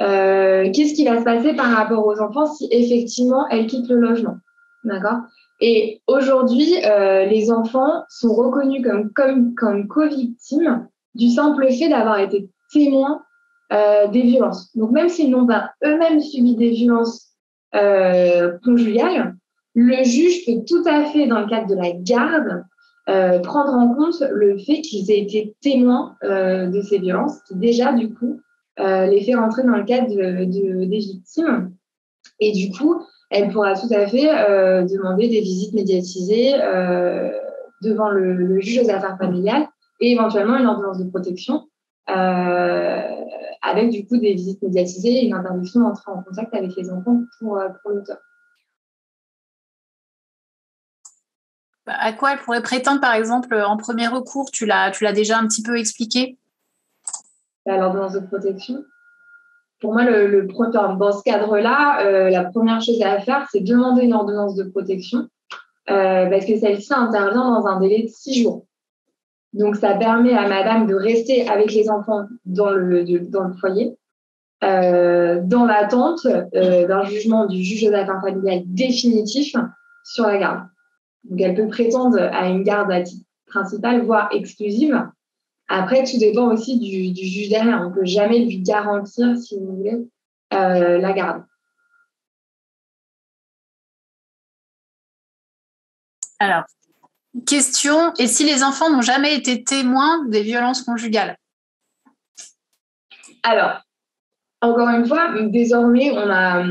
G: Euh, qu'est-ce qui va se passer par rapport aux enfants si effectivement elle quitte le logement D'accord? Et aujourd'hui, les enfants sont reconnus comme, comme, comme co-victimes du simple fait d'avoir été témoins des violences. Donc même s'ils n'ont pas eux-mêmes subi des violences conjugales, le juge peut tout à fait, dans le cadre de la garde, euh, prendre en compte le fait qu'ils aient été témoins euh, de ces violences, qui déjà, du coup, euh, les fait rentrer dans le cadre de, des victimes. Et du coup, elle pourra tout à fait demander des visites médiatisées devant le, juge aux affaires familiales et éventuellement une ordonnance de protection avec du coup des visites médiatisées et une interdiction d'entrer en contact avec les enfants pour, pour l'auteur.
D: à quoi elle pourrait prétendre, par exemple, en premier recours? Tu l'as, tu l'as déjà un petit peu expliqué?
G: L'ordonnance de protection. Pour moi, le, le dans ce cadre-là, euh, la première chose à faire, c'est demander une ordonnance de protection euh, parce que celle-ci intervient dans un délai de six jours. Donc, ça permet à madame de rester avec les enfants dans le, foyer, euh, dans l'attente d'un jugement du juge aux affaires familiales définitif sur la garde. Donc, elle peut prétendre à une garde à titre principal, voire exclusive. Après, tout dépend aussi du, juge derrière. On ne peut jamais lui garantir, si vous voulez, euh, la garde.
D: Alors, question, et si les enfants n'ont jamais été témoins des violences conjugales?
G: Alors, encore une fois, désormais, on a,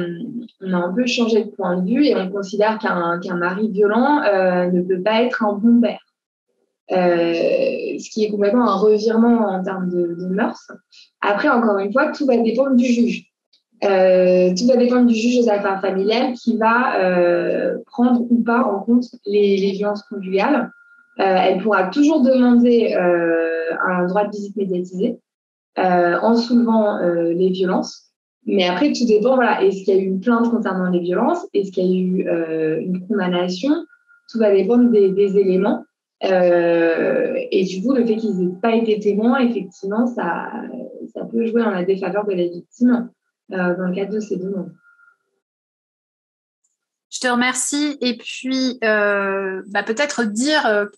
G: on a un peu changé de point de vue et on considère qu'un mari violent euh, ne peut pas être un bon père. Euh, ce qui est complètement un revirement en termes de, de, mœurs. Après, encore une fois, tout va dépendre du juge. Euh, tout va dépendre du juge aux affaires familiales qui va prendre ou pas en compte les, les violences conjugales. elle pourra toujours demander un droit de visite médiatisé en soulevant les violences. Mais après, tout dépend, voilà, est-ce qu'il y a eu une plainte concernant les violences Est-ce qu'il y a eu euh, une condamnation Tout va dépendre des, éléments. Euh, et du coup, le fait qu'ils n'aient pas été témoins, effectivement, ça, ça peut jouer en la défaveur de la victime euh, dans le cadre de ces demandes.
D: Je te remercie. Et puis, bah, peut-être dire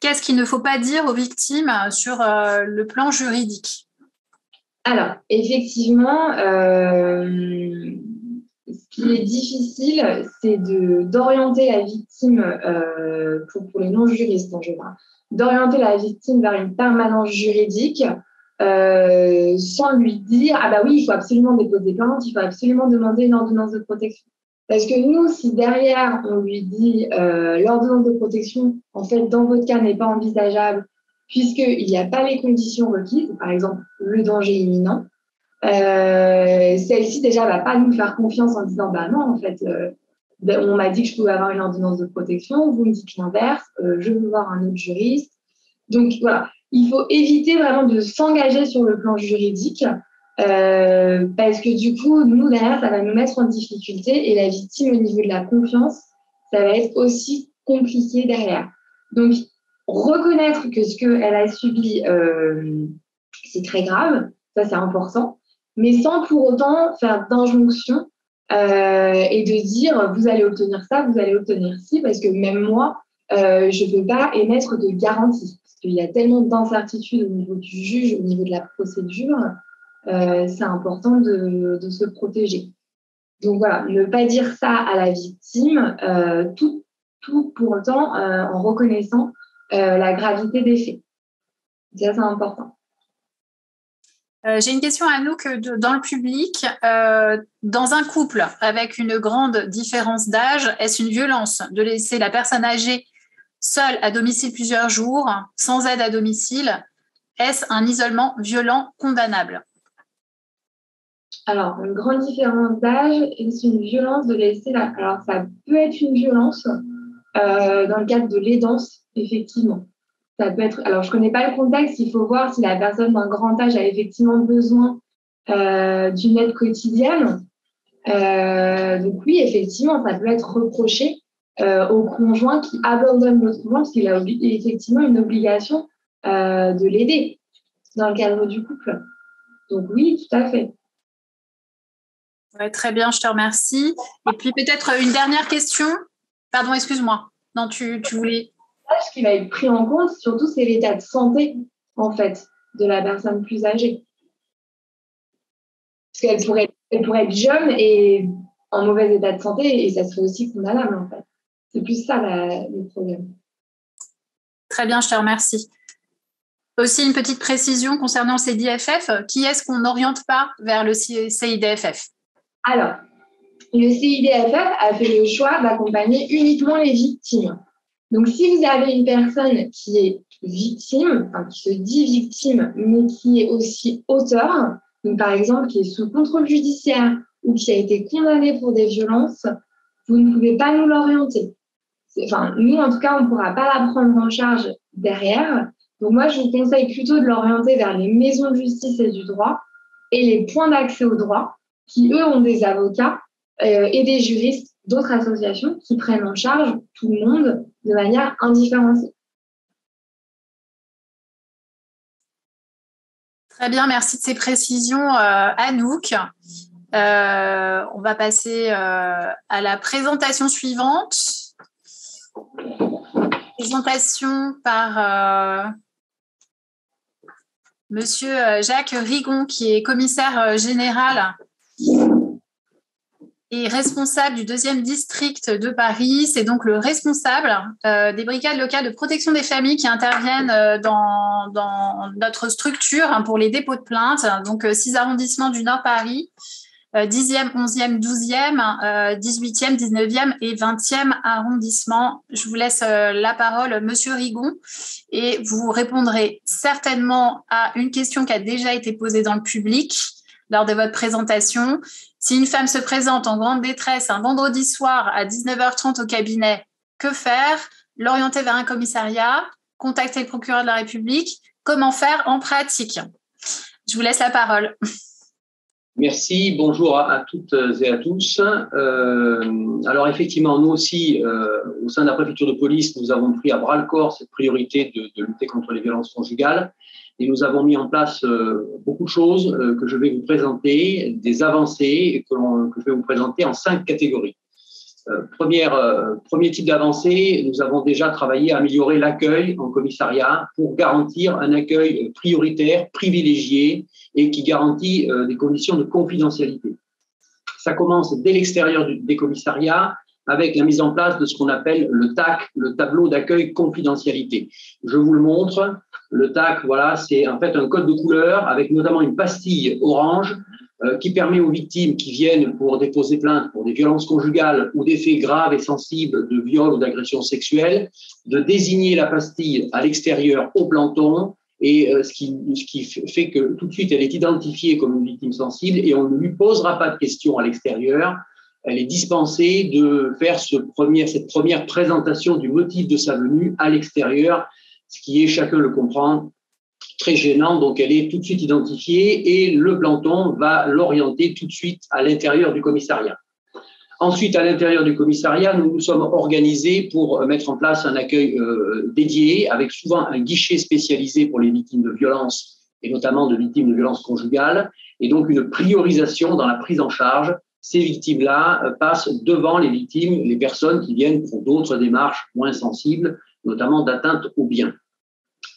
D: qu'est-ce qu'il ne faut pas dire aux victimes sur le plan juridique?
G: Alors, effectivement, euh, ce qui est difficile, c'est d'orienter la victime, euh, pour, les non-juristes en général, d'orienter la victime vers une permanence juridique euh, sans lui dire Ah, bah oui, il faut absolument déposer plainte, il faut absolument demander une ordonnance de protection. Parce que nous, si derrière, on lui dit l'ordonnance de protection, en fait, dans votre cas, n'est pas envisageable, puisqu'il n'y a pas les conditions requises, par exemple le danger imminent. Euh, celle-ci déjà va pas nous faire confiance en disant bah non en fait euh, ben, on m'a dit que je pouvais avoir une ordonnance de protection, vous me dites l'inverse, euh, je veux voir un autre juriste. Donc voilà, il faut éviter vraiment de s'engager sur le plan juridique parce que du coup nous derrière ça va nous mettre en difficulté et la victime au niveau de la confiance ça va être aussi compliqué derrière. Donc reconnaître que ce qu'elle a subi, euh, c'est très grave, ça c'est important, mais sans pour autant faire d'injonction euh, et de dire vous allez obtenir ça, vous allez obtenir ci, parce que même moi, euh, je ne peux pas émettre de garantie, qu'il y a tellement d'incertitudes au niveau du juge, au niveau de la procédure, c'est important de, se protéger. Donc voilà, ne pas dire ça à la victime, tout, tout pour autant en reconnaissant euh, la gravité des faits. Ça, c'est important.
D: Euh, j'ai une question à nous que dans le public. Euh, dans un couple avec une grande différence d'âge, est-ce une violence de laisser la personne âgée seule à domicile plusieurs jours, sans aide à domicile Est-ce un isolement violent condamnable?
G: Alors, une grande différence d'âge, est-ce une violence de laisser la... Alors, ça peut être une violence dans le cadre de l'aidance effectivement. Ça peut être. Alors, je connais pas le contexte. Il faut voir si la personne d'un grand âge a effectivement besoin euh, d'une aide quotidienne. Euh, donc oui, effectivement, ça peut être reproché euh, au conjoint qui abandonne l'autre conjoint parce qu'il a effectivement une obligation de l'aider dans le cadre du couple. Donc oui, tout à fait.
D: très bien, je te remercie. Et puis peut-être une dernière question
A: Pardon, excuse-moi. Non, tu, tu voulais.
G: Ce qui va être pris en compte, surtout, c'est l'état de santé, en fait, de la personne plus âgée. Parce qu'elle pourrait, elle pourrait être jeune et en mauvais état de santé, et ça serait aussi condamnable, en fait. C'est plus ça le problème.
A: Très bien, je te remercie. Aussi une petite précision concernant le CIDFF. Qui est-ce qu'on n'oriente pas vers le CIDFF
G: Alors, le CIDFF a fait le choix d'accompagner uniquement les victimes. Donc, si vous avez une personne qui est victime, enfin, qui se dit victime, mais qui est aussi auteur, donc par exemple qui est sous contrôle judiciaire ou qui a été condamné pour des violences, vous ne pouvez pas nous l'orienter. Enfin, nous, en tout cas, on ne pourra pas la prendre en charge derrière. Donc moi, je vous conseille plutôt de l'orienter vers les maisons de justice et du droit et les points d'accès au droit, qui, eux, ont des avocats euh, et des juristes d'autres associations qui prennent en charge tout le monde de manière indifférenciée.
A: Très bien, merci de ces précisions, euh, Anouk. Euh, on va passer à la présentation suivante. Présentation par Monsieur euh, Jacques Rigon, qui est commissaire euh, général et responsable du deuxième district de Paris. C'est donc le responsable euh, des brigades locales de protection des familles qui interviennent dans, notre structure hein, pour les dépôts de plainte. Donc, six arrondissements du Nord Paris. 10e, 11e, 12e, 18e, 19e et 20e arrondissement. Je vous laisse euh, la parole, Monsieur Rigon, et vous répondrez certainement à une question qui a déjà été posée dans le public lors de votre présentation. Si une femme se présente en grande détresse un vendredi soir à 19h30 au cabinet, que faire? L'orienter vers un commissariat Contacter le procureur de la République? Comment faire en pratique? Je vous laisse la parole.
H: Merci, bonjour à, toutes et à tous. Euh, alors effectivement, nous aussi, euh, au sein de la préfecture de police, nous avons pris à bras le corps cette priorité de, lutter contre les violences conjugales et nous avons mis en place euh, beaucoup de choses que je vais vous présenter, des avancées que, que je vais vous présenter en cinq catégories. Première, premier type d'avancée, nous avons déjà travaillé à améliorer l'accueil en commissariat pour garantir un accueil prioritaire, privilégié et qui garantit euh, des conditions de confidentialité. Ça commence dès l'extérieur des commissariats avec la mise en place de ce qu'on appelle le TAC, le tableau d'accueil confidentialité. Je vous le montre. Le TAC, voilà, c'est en fait un code de couleur avec notamment une pastille orange euh, qui permet aux victimes qui viennent pour déposer plainte pour des violences conjugales ou des faits graves et sensibles de viol ou d'agression sexuelle de désigner la pastille à l'extérieur au planton et euh, ce, qui, ce qui fait que tout de suite, elle est identifiée comme une victime sensible et on ne lui posera pas de questions à l'extérieur. Elle est dispensée de faire ce cette première présentation du motif de sa venue à l'extérieur, ce qui est, chacun le comprend, très gênant. Donc, elle est tout de suite identifiée et le planton va l'orienter tout de suite à l'intérieur du commissariat. Ensuite, à l'intérieur du commissariat, nous nous sommes organisés pour mettre en place un accueil euh, dédié, avec souvent un guichet spécialisé pour les victimes de violences, et notamment de victimes de violences conjugales, et donc une priorisation dans la prise en charge. Ces victimes-là euh, passent devant les victimes, les personnes qui viennent pour d'autres démarches moins sensibles, notamment d'atteinte aux biens.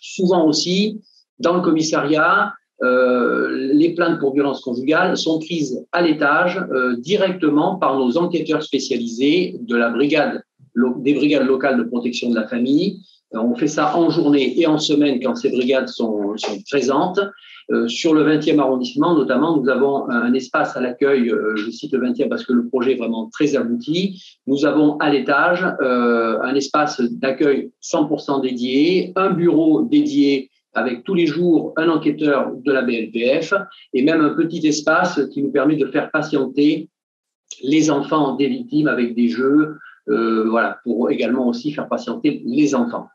H: Souvent aussi, dans le commissariat, euh, les plaintes pour violence conjugale sont prises à l'étage euh, directement par nos enquêteurs spécialisés de la brigade, des brigades locales de protection de la famille. Euh, on fait ça en journée et en semaine quand ces brigades sont, sont présentes. sur le 20e arrondissement, notamment, nous avons un, espace à l'accueil, je cite le 20e parce que le projet est vraiment très abouti. Nous avons à l'étage un espace d'accueil 100% dédié, un bureau dédié avec tous les jours un enquêteur de la BLPF et même un petit espace qui nous permet de faire patienter les enfants des victimes avec des jeux, euh, voilà, pour également aussi faire patienter les enfants.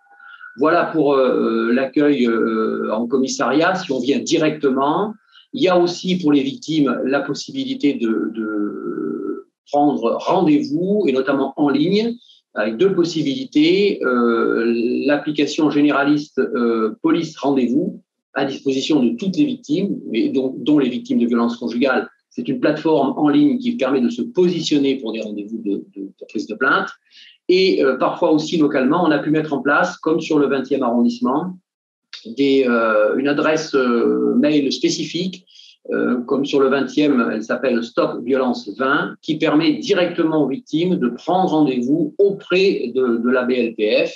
H: Voilà pour euh, l'accueil euh, en commissariat, si on vient directement. Il y a aussi pour les victimes la possibilité de prendre rendez-vous, et notamment en ligne, avec deux possibilités. Euh, L'application généraliste euh, police rendez-vous à disposition de toutes les victimes, dont, les victimes de violences conjugales. C'est une plateforme en ligne qui permet de se positionner pour des rendez-vous de, prise de plainte. Et parfois aussi localement, on a pu mettre en place, comme sur le 20e arrondissement, une adresse mail spécifique euh, comme sur le 20e, elle s'appelle Stop Violence 20, qui permet directement aux victimes de prendre rendez-vous auprès de, la BLPF.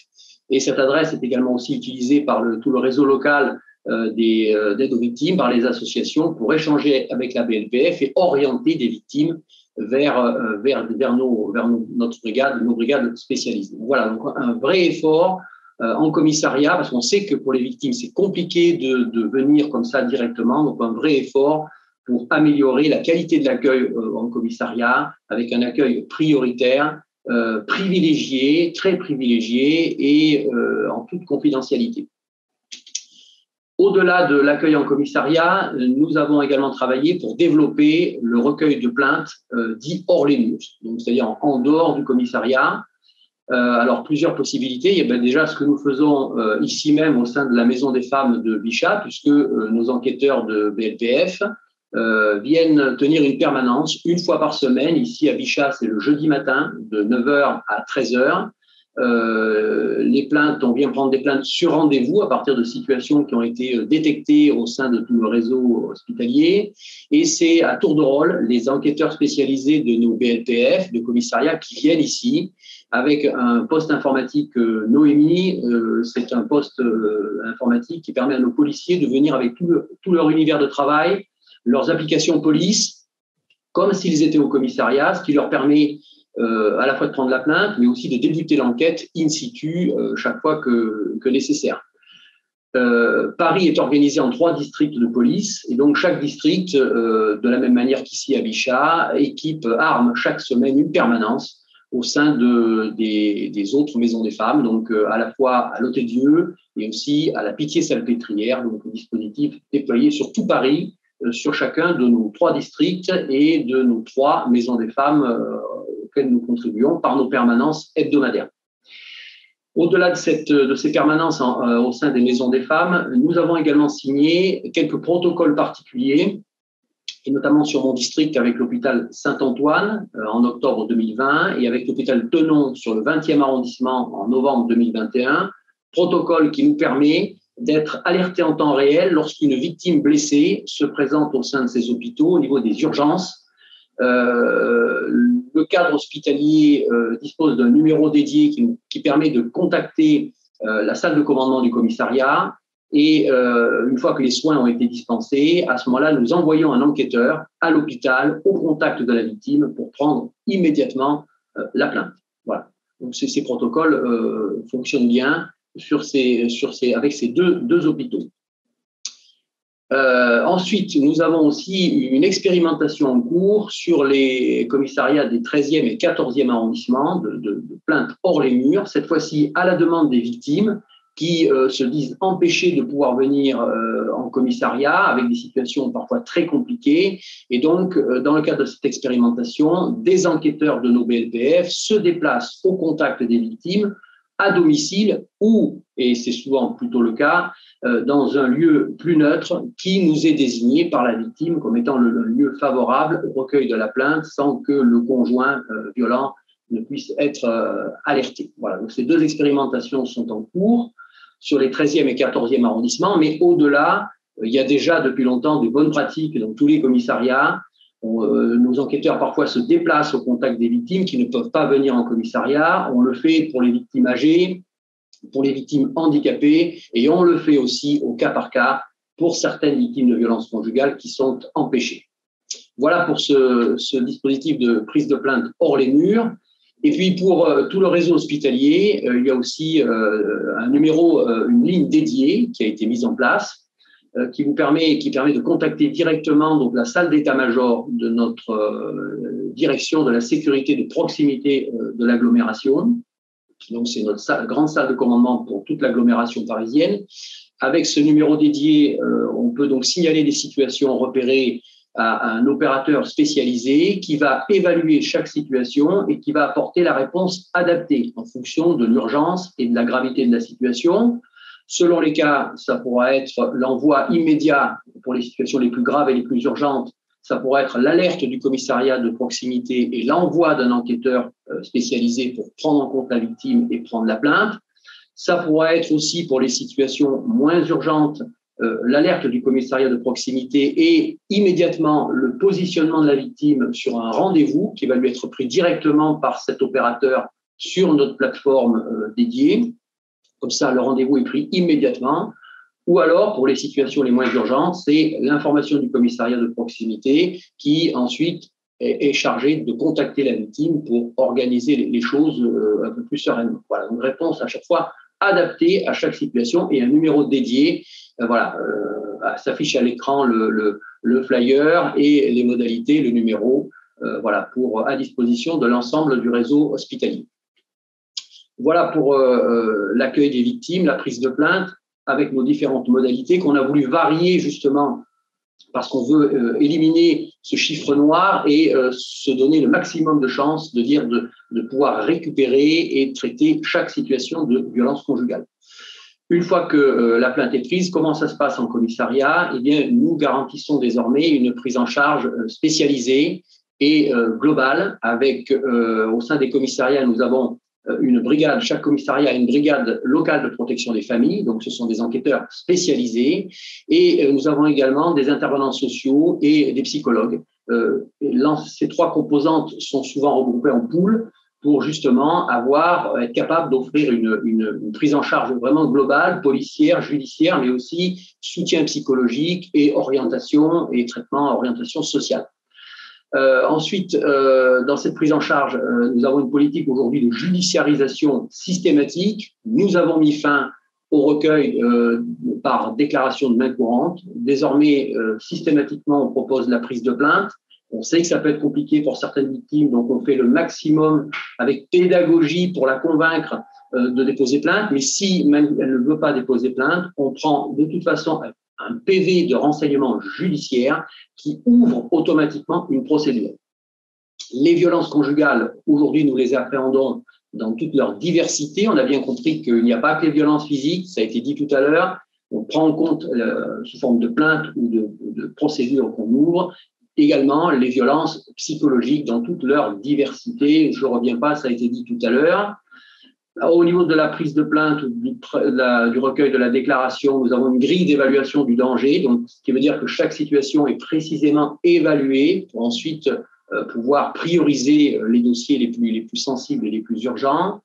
H: Et cette adresse est également aussi utilisée par tout le réseau local euh, euh, d'aide aux victimes, par les associations, pour échanger avec la BLPF et orienter des victimes vers, vers, vers, nos, vers notre brigade, nos brigades spécialisées. Voilà, donc un vrai effort en commissariat, parce qu'on sait que pour les victimes, c'est compliqué de, venir comme ça directement. Donc, un vrai effort pour améliorer la qualité de l'accueil euh, en commissariat, avec un accueil prioritaire, euh, privilégié, très privilégié et euh, en toute confidentialité. Au-delà de l'accueil en commissariat, nous avons également travaillé pour développer le recueil de plaintes dit hors les murs, c'est-à-dire en, dehors du commissariat, euh, alors, plusieurs possibilités. Il y a ben, déjà ce que nous faisons euh, ici même au sein de la Maison des femmes de Bichat, puisque euh, nos enquêteurs de BLPF viennent tenir une permanence une fois par semaine. Ici à Bichat, c'est le jeudi matin de 9h à 13h. les plaintes, on vient prendre des plaintes sur rendez-vous à partir de situations qui ont été détectées au sein de tout le réseau hospitalier. Et c'est à tour de rôle les enquêteurs spécialisés de nos BLPF, de commissariat, qui viennent ici avec un poste informatique euh, Noémie. Euh, c'est un poste euh, informatique qui permet à nos policiers de venir avec tout, leur univers de travail, leurs applications police, comme s'ils étaient au commissariat, ce qui leur permet à la fois de prendre la plainte, mais aussi de débuter l'enquête in situ chaque fois que nécessaire. Paris est organisé en trois districts de police, et donc chaque district, de la même manière qu'ici à Bichat, équipe, arme chaque semaine une permanence au sein de, des, autres maisons des femmes, donc euh, à la fois à l'Hôtel-Dieu et aussi à la Pitié-Salpêtrière, donc un dispositif déployé sur tout Paris, euh, sur chacun de nos trois districts et de nos trois maisons des femmes euh, auxquelles nous contribuons par nos permanences hebdomadaires. Au-delà de, cette, de ces permanences au sein des maisons des femmes, nous avons également signé quelques protocoles particuliers et notamment sur mon district avec l'hôpital Saint-Antoine euh, en octobre 2020 et avec l'hôpital Tenon sur le 20e arrondissement en novembre 2021, protocole qui nous permet d'être alerté en temps réel lorsqu'une victime blessée se présente au sein de ces hôpitaux au niveau des urgences. Euh, le cadre hospitalier euh, dispose d'un numéro dédié qui, permet de contacter la salle de commandement du commissariat et euh, une fois que les soins ont été dispensés, à ce moment-là, nous envoyons un enquêteur à l'hôpital, au contact de la victime, pour prendre immédiatement euh, la plainte. Voilà. Donc ces, protocoles euh, fonctionnent bien sur ces, sur ces, avec ces deux, deux hôpitaux. Ensuite, nous avons aussi une expérimentation en cours sur les commissariats des 13e et 14e arrondissements de, de, de plaintes hors les murs, cette fois-ci à la demande des victimes qui euh, se disent empêchés de pouvoir venir euh, en commissariat avec des situations parfois très compliquées. Et donc, euh, dans le cadre de cette expérimentation, des enquêteurs de nos BLPF se déplacent au contact des victimes à domicile ou, et c'est souvent plutôt le cas, dans un lieu plus neutre qui nous est désigné par la victime comme étant le, lieu favorable au recueil de la plainte sans que le conjoint violent ne puisse être alerté. Voilà, donc ces deux expérimentations sont en cours sur les 13e et 14e arrondissements, mais au-delà, euh, il y a déjà depuis longtemps des bonnes pratiques dans tous les commissariats. Euh, nos enquêteurs parfois se déplacent au contact des victimes qui ne peuvent pas venir en commissariat. On le fait pour les victimes âgées, pour les victimes handicapées, et on le fait aussi au cas par cas pour certaines victimes de violences conjugales qui sont empêchées. Voilà pour ce dispositif de prise de plainte hors les murs. Et puis pour euh, tout le réseau hospitalier, euh, il y a aussi euh, un numéro, une ligne dédiée qui a été mise en place, qui vous permet, qui permet de contacter directement donc la salle d'état-major de notre direction de la sécurité de proximité de l'agglomération. Donc c'est notre grande salle de commandement pour toute l'agglomération parisienne. Avec ce numéro dédié, on peut donc signaler des situations repérées à un opérateur spécialisé qui va évaluer chaque situation et qui va apporter la réponse adaptée en fonction de l'urgence et de la gravité de la situation. Selon les cas, ça pourra être l'envoi immédiat pour les situations les plus graves et les plus urgentes. Ça pourrait être l'alerte du commissariat de proximité et l'envoi d'un enquêteur euh, spécialisé pour prendre en compte la victime et prendre la plainte. Ça pourrait être aussi pour les situations moins urgentes, euh, l'alerte du commissariat de proximité et immédiatement le positionnement de la victime sur un rendez-vous qui va lui être pris directement par cet opérateur sur notre plateforme euh, dédiée. Comme ça, le rendez-vous est pris immédiatement. Ou alors, pour les situations les moins urgentes, c'est l'information du commissariat de proximité qui ensuite est, chargé de contacter la victime pour organiser les, choses euh, un peu plus sereinement. Voilà, une réponse à chaque fois adaptée à chaque situation et un numéro dédié. Euh, voilà, euh, s'affiche à l'écran le, le, flyer et les modalités, le numéro, voilà, pour à disposition de l'ensemble du réseau hospitalier. Voilà pour l'accueil des victimes, la prise de plainte avec nos différentes modalités qu'on a voulu varier justement parce qu'on veut euh, éliminer ce chiffre noir et euh, se donner le maximum de chances de dire pouvoir récupérer et traiter chaque situation de violence conjugale. Une fois que euh, la plainte est prise, comment ça se passe en commissariat? Eh bien, nous garantissons désormais une prise en charge spécialisée et globale. Avec au sein des commissariats, nous avons une brigade, chaque commissariat a une brigade locale de protection des familles, donc ce sont des enquêteurs spécialisés, et euh, nous avons également des intervenants sociaux et des psychologues. Euh, ces trois composantes sont souvent regroupées en poules pour justement avoir, être capable d'offrir une, une, une, prise en charge vraiment globale, policière, judiciaire, mais aussi soutien psychologique et orientation et traitement, orientation sociale. Euh, ensuite, euh, dans cette prise en charge, euh, nous avons une politique aujourd'hui de judiciarisation systématique. Nous avons mis fin au recueil par déclaration de main courante. Désormais, systématiquement, on propose la prise de plainte. On sait que ça peut être compliqué pour certaines victimes, donc on fait le maximum avec pédagogie pour la convaincre de déposer plainte. Mais si elle ne veut pas déposer plainte, on prend de toute façon PV de renseignement judiciaire qui ouvre automatiquement une procédure. Les violences conjugales, aujourd'hui, nous les appréhendons dans toute leur diversité. On a bien compris qu'il n'y a pas que les violences physiques, ça a été dit tout à l'heure. On prend en compte euh, sous forme de plainte ou de, de procédure qu'on ouvre également les violences psychologiques dans toute leur diversité. Je ne reviens pas, ça a été dit tout à l'heure. Au niveau de la prise de plainte, du, du recueil de la déclaration, nous avons une grille d'évaluation du danger, donc ce qui veut dire que chaque situation est précisément évaluée pour ensuite euh, pouvoir prioriser euh, les dossiers les plus, les plus sensibles et les plus urgents.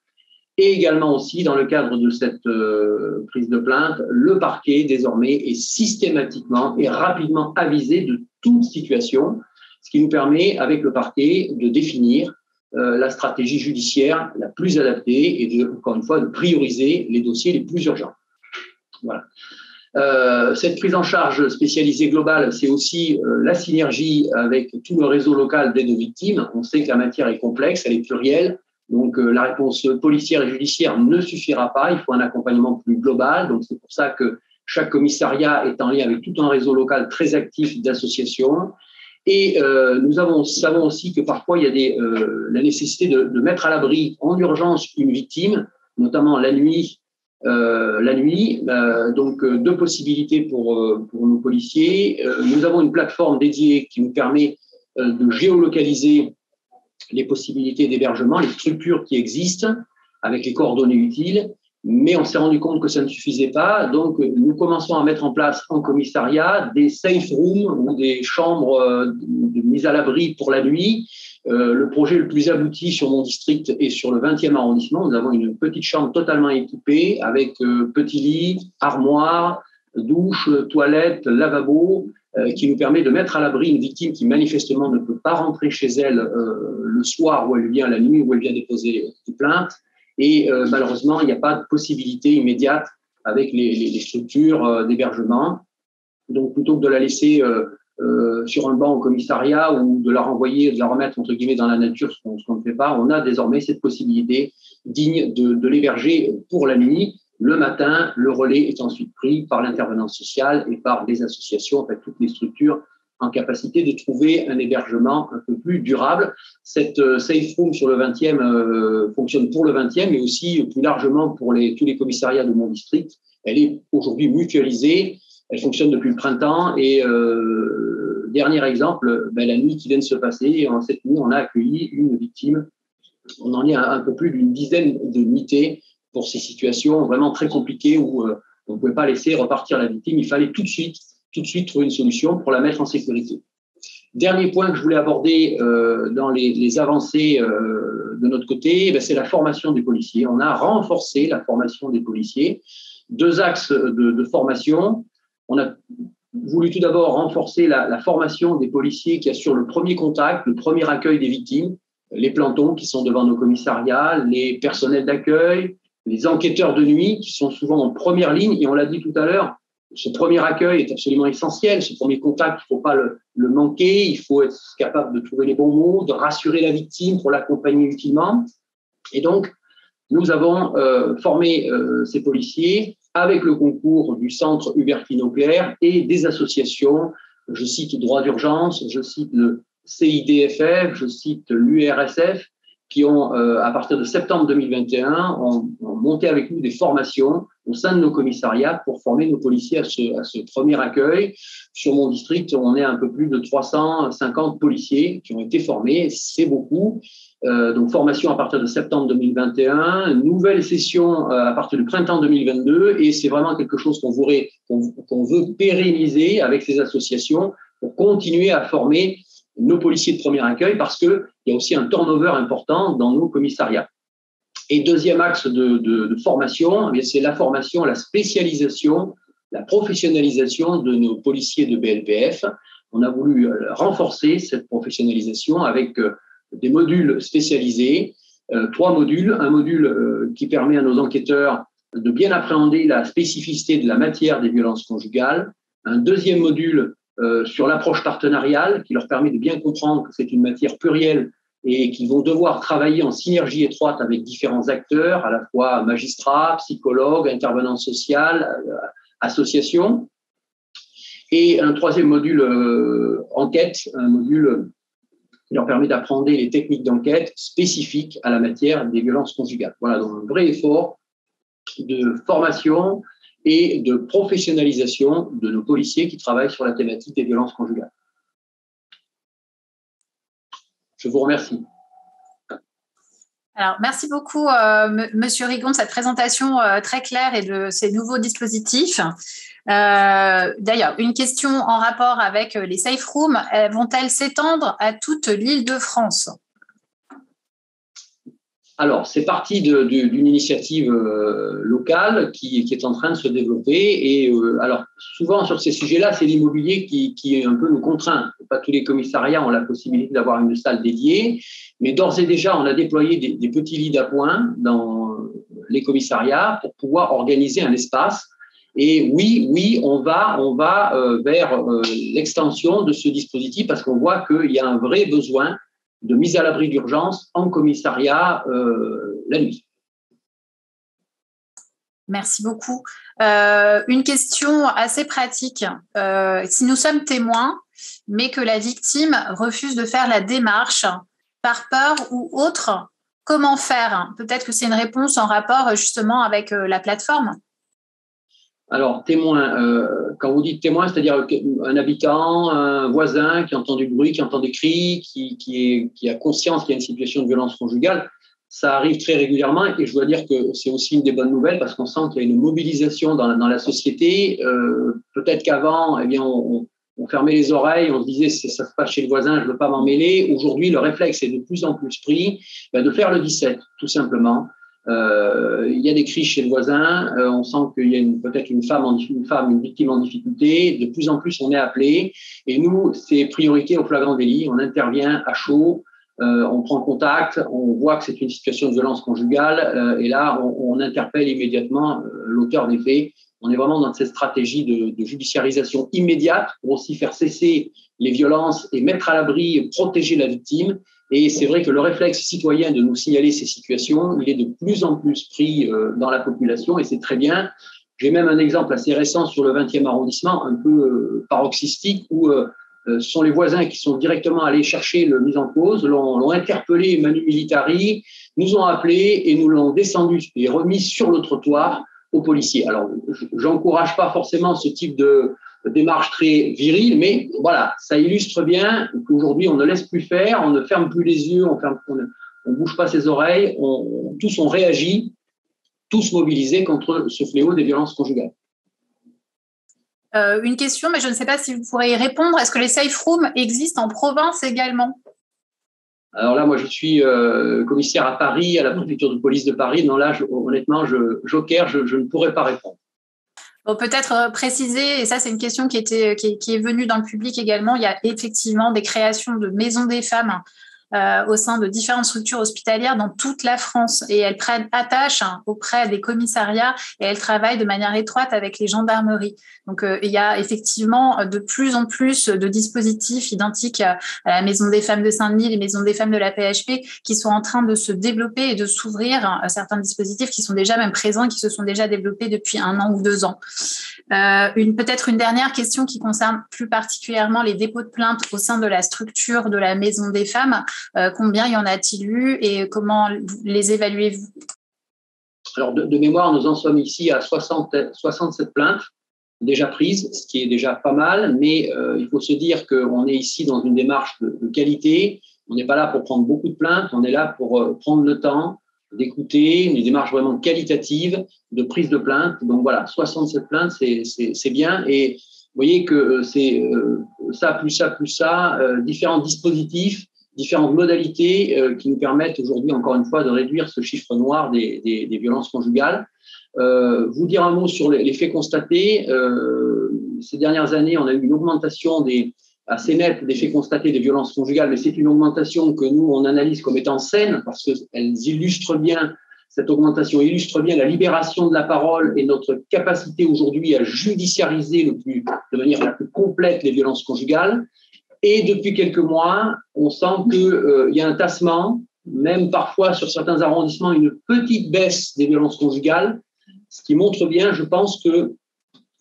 H: Et également aussi, dans le cadre de cette euh, prise de plainte, le parquet désormais est systématiquement et rapidement avisé de toute situation, ce qui nous permet, avec le parquet, de définir la stratégie judiciaire la plus adaptée et encore une fois de prioriser les dossiers les plus urgents. Voilà. Euh, cette prise en charge spécialisée globale, c'est aussi euh, la synergie avec tout le réseau local d'aide aux victimes. On sait que la matière est complexe, elle est plurielle, donc la réponse policière et judiciaire ne suffira pas. Il faut un accompagnement plus global. Donc c'est pour ça que chaque commissariat est en lien avec tout un réseau local très actif d'associations. Et euh, nous avons, savons aussi que parfois il y a euh, la nécessité de, mettre à l'abri en urgence une victime, notamment la nuit. Euh, la nuit, donc deux possibilités pour nos policiers. nous avons une plateforme dédiée qui nous permet de géolocaliser les possibilités d'hébergement, les structures qui existent avec les coordonnées utiles mais on s'est rendu compte que ça ne suffisait pas. Donc, nous commençons à mettre en place en commissariat des safe rooms ou des chambres euh, de mise à l'abri pour la nuit. Euh, le projet le plus abouti sur mon district est sur le 20e arrondissement. Nous avons une petite chambre totalement équipée avec euh, petit lit, armoire, douche, toilette, lavabo, qui nous permet de mettre à l'abri une victime qui manifestement ne peut pas rentrer chez elle le soir où elle vient, la nuit où elle vient déposer une plainte et euh, malheureusement, il n'y a pas de possibilité immédiate avec les, les, structures euh, d'hébergement. Donc, plutôt que de la laisser euh, sur un banc au commissariat ou de la renvoyer, de la remettre entre guillemets dans la nature, ce qu'on ne fait pas, on a désormais cette possibilité digne de, l'héberger pour la nuit. Le matin, le relais est ensuite pris par l'intervenant social et par des associations, en fait, toutes les structures en capacité de trouver un hébergement un peu plus durable. Cette euh, Safe Room sur le 20e euh, fonctionne pour le 20e, mais aussi plus largement pour tous les commissariats de mon district. Elle est aujourd'hui mutualisée. Elle fonctionne depuis le printemps et euh, dernier exemple, ben, la nuit qui vient de se passer, en cette nuit, on a accueilli une victime. On en est à un peu plus d'une dizaine de nuitées pour ces situations vraiment très compliquées où on ne pouvait pas laisser repartir la victime. Il fallait tout de suite, tout de suite trouver une solution pour la mettre en sécurité. Dernier point que je voulais aborder euh, dans les, les avancées euh, de notre côté, ben, c'est la formation des policiers. On a renforcé la formation des policiers. Deux axes de, de formation. On a voulu tout d'abord renforcer la, la, formation des policiers qui assurent le premier contact, le premier accueil des victimes, les plantons qui sont devant nos commissariats, les personnels d'accueil, les enquêteurs de nuit qui sont souvent en première ligne. Et on l'a dit tout à l'heure, ce premier accueil est absolument essentiel. Ce premier contact, il ne faut pas le, manquer. Il faut être capable de trouver les bons mots, de rassurer la victime pour l'accompagner utilement. Et donc, nous avons euh, formé euh, ces policiers avec le concours du Centre Hubertine Claire et des associations. Je cite Droit d'urgence, je cite le CIDFF, je cite l'URSF, qui ont, euh, à partir de septembre 2021, ont, ont, monté avec nous des formations au sein de nos commissariats pour former nos policiers à ce, premier accueil. Sur mon district, on est un peu plus de 350 policiers qui ont été formés. C'est beaucoup. Euh, donc, formation à partir de septembre 2021, nouvelle session euh, à partir du printemps 2022, et c'est vraiment quelque chose qu'on qu veut pérenniser avec ces associations pour continuer à former nos policiers de premier accueil parce qu'il y a aussi un turnover important dans nos commissariats. Et deuxième axe de, formation, eh c'est la formation, la spécialisation, la professionnalisation de nos policiers de BLPF. On a voulu euh, renforcer cette professionnalisation avec euh, des modules spécialisés, euh, trois modules. Un module qui permet à nos enquêteurs de bien appréhender la spécificité de la matière des violences conjugales. Un deuxième module euh, sur l'approche partenariale qui leur permet de bien comprendre que c'est une matière plurielle et qu'ils vont devoir travailler en synergie étroite avec différents acteurs, à la fois magistrats, psychologues, intervenants sociaux, euh, associations. Et un troisième module euh, enquête, un module qui leur permet d'apprendre les techniques d'enquête spécifiques à la matière des violences conjugales. Voilà, donc un vrai effort de formation, et de professionnalisation de nos policiers qui travaillent sur la thématique des violences conjugales. Je vous remercie.
D: Alors, merci beaucoup, euh, Monsieur Rigon, de cette présentation euh, très claire et de ces nouveaux dispositifs. Euh, D'ailleurs, une question en rapport avec les safe rooms, vont-elles s'étendre à toute l'île de France?
H: Alors, c'est parti d'une initiative euh, locale qui, est en train de se développer. Et euh, alors, souvent sur ces sujets-là, c'est l'immobilier qui, qui un peu nous contraint. Pas tous les commissariats ont la possibilité d'avoir une salle dédiée, mais d'ores et déjà, on a déployé des, petits lits d'appoint dans les commissariats pour pouvoir organiser un espace. Et oui, oui, on va, on va euh, vers l'extension de ce dispositif parce qu'on voit qu'il y a un vrai besoin de mise à l'abri d'urgence en commissariat euh, la nuit.
D: Merci beaucoup. Euh, une question assez pratique. Euh, si nous sommes témoins, mais que la victime refuse de faire la démarche par peur ou autre, comment faire? Peut-être que c'est une réponse en rapport justement avec la plateforme.
H: Alors, témoin, euh, quand vous dites témoin, c'est-à-dire un habitant, un voisin qui entend du bruit, qui entend des cris, qui, qui, est, qui a conscience qu'il y a une situation de violence conjugale, ça arrive très régulièrement et je dois dire que c'est aussi une des bonnes nouvelles parce qu'on sent qu'il y a une mobilisation dans la, dans la société. Euh, Peut-être qu'avant, eh bien, on, on, fermait les oreilles, on se disait ça se passe chez le voisin, je ne veux pas m'en mêler. Aujourd'hui, le réflexe est de plus en plus pris ben, de faire le 17, tout simplement. Euh, il y a des cris chez le voisin, euh, on sent qu'il y a peut-être une femme, une victime en difficulté. De plus en plus, on est appelé. Et nous, c'est priorité au flagrant délit. On intervient à chaud, euh, on prend contact, on voit que c'est une situation de violence conjugale, et là, on, interpelle immédiatement l'auteur des faits. On est vraiment dans cette stratégie de, de, judiciarisation immédiate pour aussi faire cesser les violences et mettre à l'abri, protéger la victime. Et c'est vrai que le réflexe citoyen de nous signaler ces situations, il est de plus en plus pris euh, dans la population et c'est très bien. J'ai même un exemple assez récent sur le 20e arrondissement, un peu euh, paroxystique, où euh, sont les voisins qui sont directement allés chercher le mise en cause, l'ont interpellé manu militari, nous ont appelé et nous l'ont descendu et remis sur le trottoir aux policiers. Alors, j'encourage pas forcément ce type de, démarche très virile, mais voilà, ça illustre bien qu'aujourd'hui, on ne laisse plus faire, on ne ferme plus les yeux, on ne bouge pas ses oreilles, on, tous on réagit, tous mobilisés contre ce fléau des violences conjugales.
D: Euh, une question, mais je ne sais pas si vous pourrez y répondre. Est-ce que les safe rooms existent en province également?
H: Alors là, moi, je suis euh, commissaire à Paris, à la préfecture de police de Paris. Non, là, honnêtement, je, joker, je, ne pourrais pas répondre.
D: Peut-être euh, préciser, et ça c'est une question qui, était, qui, qui, est venue dans le public également, il y a effectivement des créations de maisons des femmes euh, au sein de différentes structures hospitalières dans toute la France et elles prennent attache hein, auprès des commissariats et elles travaillent de manière étroite avec les gendarmeries. Donc euh, il y a effectivement de plus en plus de dispositifs identiques à, la Maison des femmes de Saint-Denis, les maisons des femmes de la PHP qui sont en train de se développer et de s'ouvrir hein, certains dispositifs qui sont déjà même présents, qui se sont déjà développés depuis un an ou deux ans. Euh, une peut-être une dernière question qui concerne plus particulièrement les dépôts de plaintes au sein de la structure de la Maison des femmes. Euh, combien y en a-t-il eu et comment les évaluez-vous?
H: Alors, de, mémoire, nous en sommes ici à 60, 67 plaintes déjà prises, ce qui est déjà pas mal, mais euh, il faut se dire qu'on est ici dans une démarche de, qualité. On n'est pas là pour prendre beaucoup de plaintes, on est là pour euh, prendre le temps d'écouter, une démarche vraiment qualitative de prise de plainte. Donc voilà, 67 plaintes, c'est bien. Et vous voyez que c'est ça, plus ça, plus ça, différents dispositifs différentes modalités euh, qui nous permettent aujourd'hui, encore une fois, de réduire ce chiffre noir des, des, violences conjugales. Euh, vous dire un mot sur les, faits constatés. Euh, ces dernières années, on a eu une augmentation assez nette des faits constatés des violences conjugales, mais c'est une augmentation que nous, on analyse comme étant saine parce qu'elles illustrent bien, cette augmentation illustre bien la libération de la parole et notre capacité aujourd'hui à judiciariser de manière la plus complète les violences conjugales. Et depuis quelques mois, on sent qu'il euh, y a un tassement, même parfois sur certains arrondissements, une petite baisse des violences conjugales, ce qui montre bien, je pense que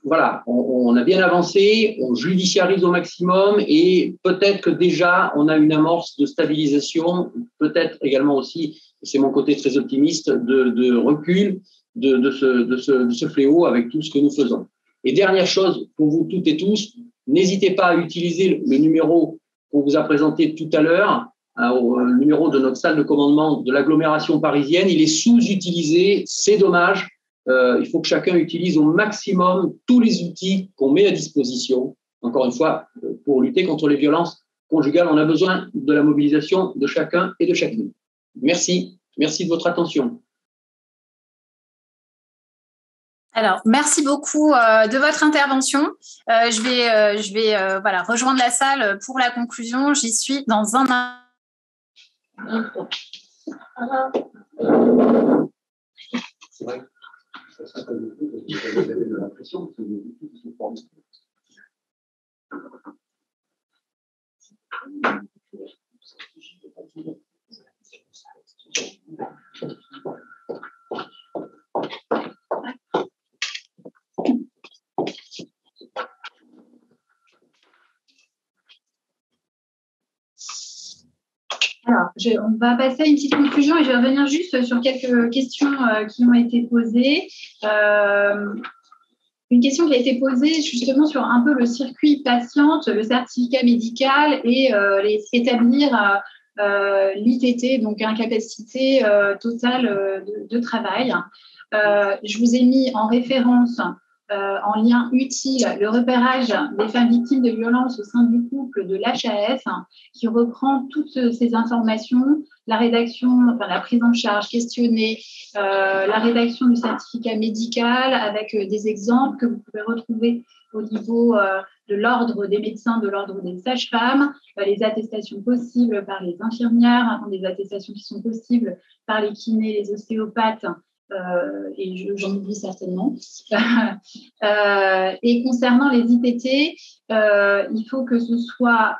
H: voilà, on, a bien avancé, on judiciarise au maximum et peut-être que déjà on a une amorce de stabilisation, peut-être également aussi, c'est mon côté très optimiste, de, recul de, ce fléau avec tout ce que nous faisons. Et dernière chose pour vous toutes et tous, N'hésitez pas à utiliser le numéro qu'on vous a présenté tout à l'heure, hein, le numéro de notre salle de commandement de l'agglomération parisienne. Il est sous-utilisé, c'est dommage. Euh, il faut que chacun utilise au maximum tous les outils qu'on met à disposition. Encore une fois, euh, pour lutter contre les violences conjugales, on a besoin de la mobilisation de chacun et de chacune. Merci. Merci de votre attention.
D: Alors, merci beaucoup euh, de votre intervention. Euh, je vais, euh, je vais voilà, rejoindre la salle pour la conclusion. J'y suis dans un
A: Alors, on va passer à une petite conclusion et je vais revenir juste sur quelques questions euh, qui ont été posées. Euh, une question qui a été posée justement sur un peu le circuit patiente, le certificat médical et euh, établir l'ITT, donc incapacité totale de, travail. je vous ai mis en référence euh, en lien utile le repérage des femmes victimes de violences au sein du couple de l'HAF, qui reprend toutes ces informations, la rédaction, enfin la prise en charge questionnée, euh, la rédaction du certificat médical avec euh, des exemples que vous pouvez retrouver au niveau de l'ordre des médecins, de l'ordre des sages-femmes, les attestations possibles par les infirmières, des attestations qui sont possibles par les kinés, les ostéopathes, euh, et j'en oublie certainement. Euh, et concernant les ITT, euh, il faut que ce soit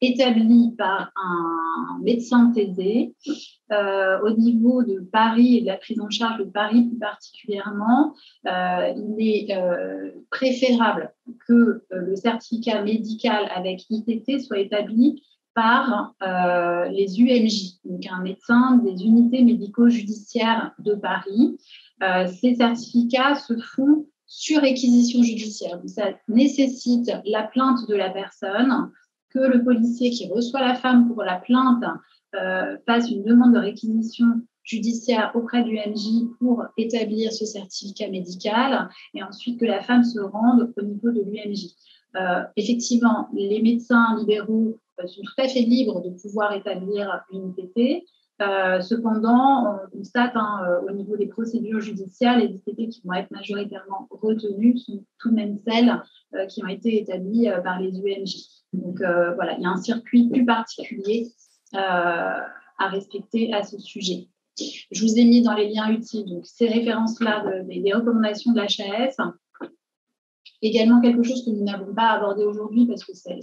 A: établi par un médecin taisé au niveau de Paris et de la prise en charge de Paris plus particulièrement. il est préférable que le certificat médical avec ITT soit établi par euh, les UMJ, donc un médecin des unités médico-judiciaires de Paris. Euh, ces certificats se font sur réquisition judiciaire. Ça nécessite la plainte de la personne, que le policier qui reçoit la femme pour la plainte euh, fasse une demande de réquisition judiciaire auprès du MJ pour établir ce certificat médical et ensuite que la femme se rende au niveau de l'UMJ. Effectivement, les médecins libéraux sont tout à fait libres de pouvoir établir une IPT. Euh, cependant, on constate hein, au niveau des procédures judiciaires, les IPT qui vont être majoritairement retenues sont tout de même celles qui ont été établies par les UMJ. Donc voilà, il y a un circuit plus particulier à respecter à ce sujet. Je vous ai mis dans les liens utiles donc, ces références-là des recommandations de l'HAS. Également quelque chose que nous n'avons pas abordé aujourd'hui parce que c'est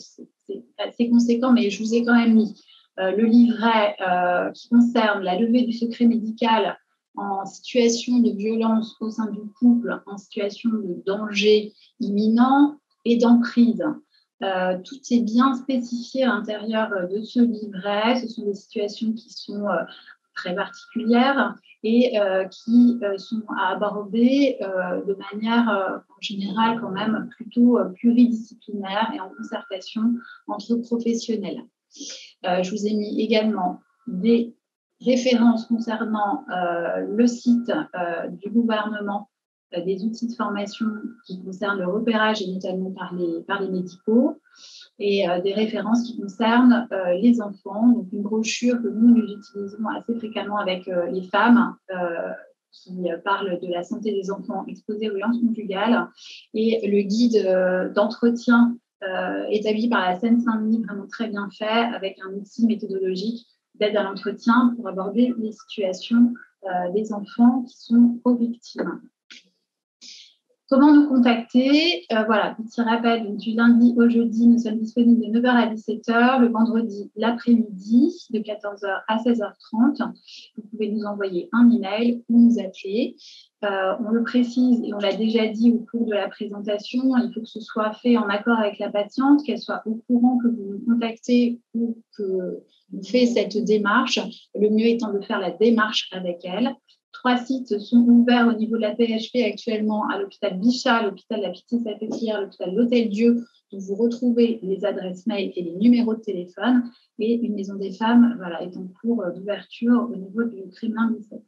A: assez conséquent, mais je vous ai quand même mis euh, le livret euh, qui concerne la levée du secret médical en situation de violence au sein du couple, en situation de danger imminent et d'emprise. Euh, tout est bien spécifié à l'intérieur de ce livret. Ce sont des situations qui sont très particulières et euh, qui euh, sont à aborder euh, de manière en général quand même plutôt pluridisciplinaire et en concertation entre professionnels. je vous ai mis également des références concernant le site du gouvernement des outils de formation qui concernent le repérage et notamment par les, par les médicaux et euh, des références qui concernent euh, les enfants. Donc, une brochure que nous, nous utilisons assez fréquemment avec euh, les femmes qui parle de la santé des enfants exposés aux violences conjugales et le guide d'entretien établi par la Seine-Saint-Denis, vraiment très bien fait, avec un outil méthodologique d'aide à l'entretien pour aborder les situations des enfants qui sont co-victimes. Comment nous contacter? Euh, Voilà, petit rappel, du lundi au jeudi, nous sommes disponibles de 9h à 17h, le vendredi l'après-midi de 14h à 16h30. Vous pouvez nous envoyer un email ou nous appeler. Euh, on le précise et on l'a déjà dit au cours de la présentation, il faut que ce soit fait en accord avec la patiente, qu'elle soit au courant que vous nous contactez ou que vous faites cette démarche. Le mieux étant de faire la démarche avec elle. Trois sites sont ouverts au niveau de la PHP actuellement à l'hôpital Bichat, l'hôpital La Pitié-Salpêtrière, l'hôpital L'Hôtel Dieu, où vous retrouvez les adresses mail et les numéros de téléphone. Et une maison des femmes est en cours d'ouverture au niveau du Kremlin 17.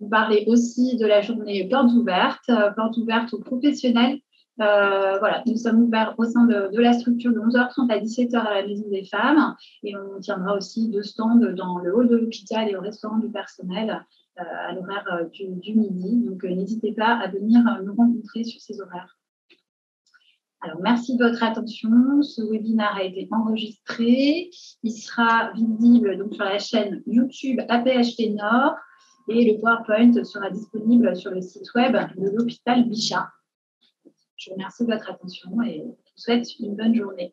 A: Vous parlez aussi de la journée portes ouvertes, euh, portes ouvertes aux professionnels euh, voilà, nous sommes ouverts au sein de, la structure de 11h30 à 17h à la Maison des Femmes et on tiendra aussi deux stands dans le hall de l'hôpital et au restaurant du personnel euh, à l'horaire euh, du, midi. Donc n'hésitez pas à venir nous rencontrer sur ces horaires. Alors, merci de votre attention. Ce webinaire a été enregistré. Il sera visible donc, sur la chaîne YouTube APHP Nord et le PowerPoint sera disponible sur le site web de l'hôpital Bichat. Je vous remercie de votre attention et je vous souhaite une bonne journée.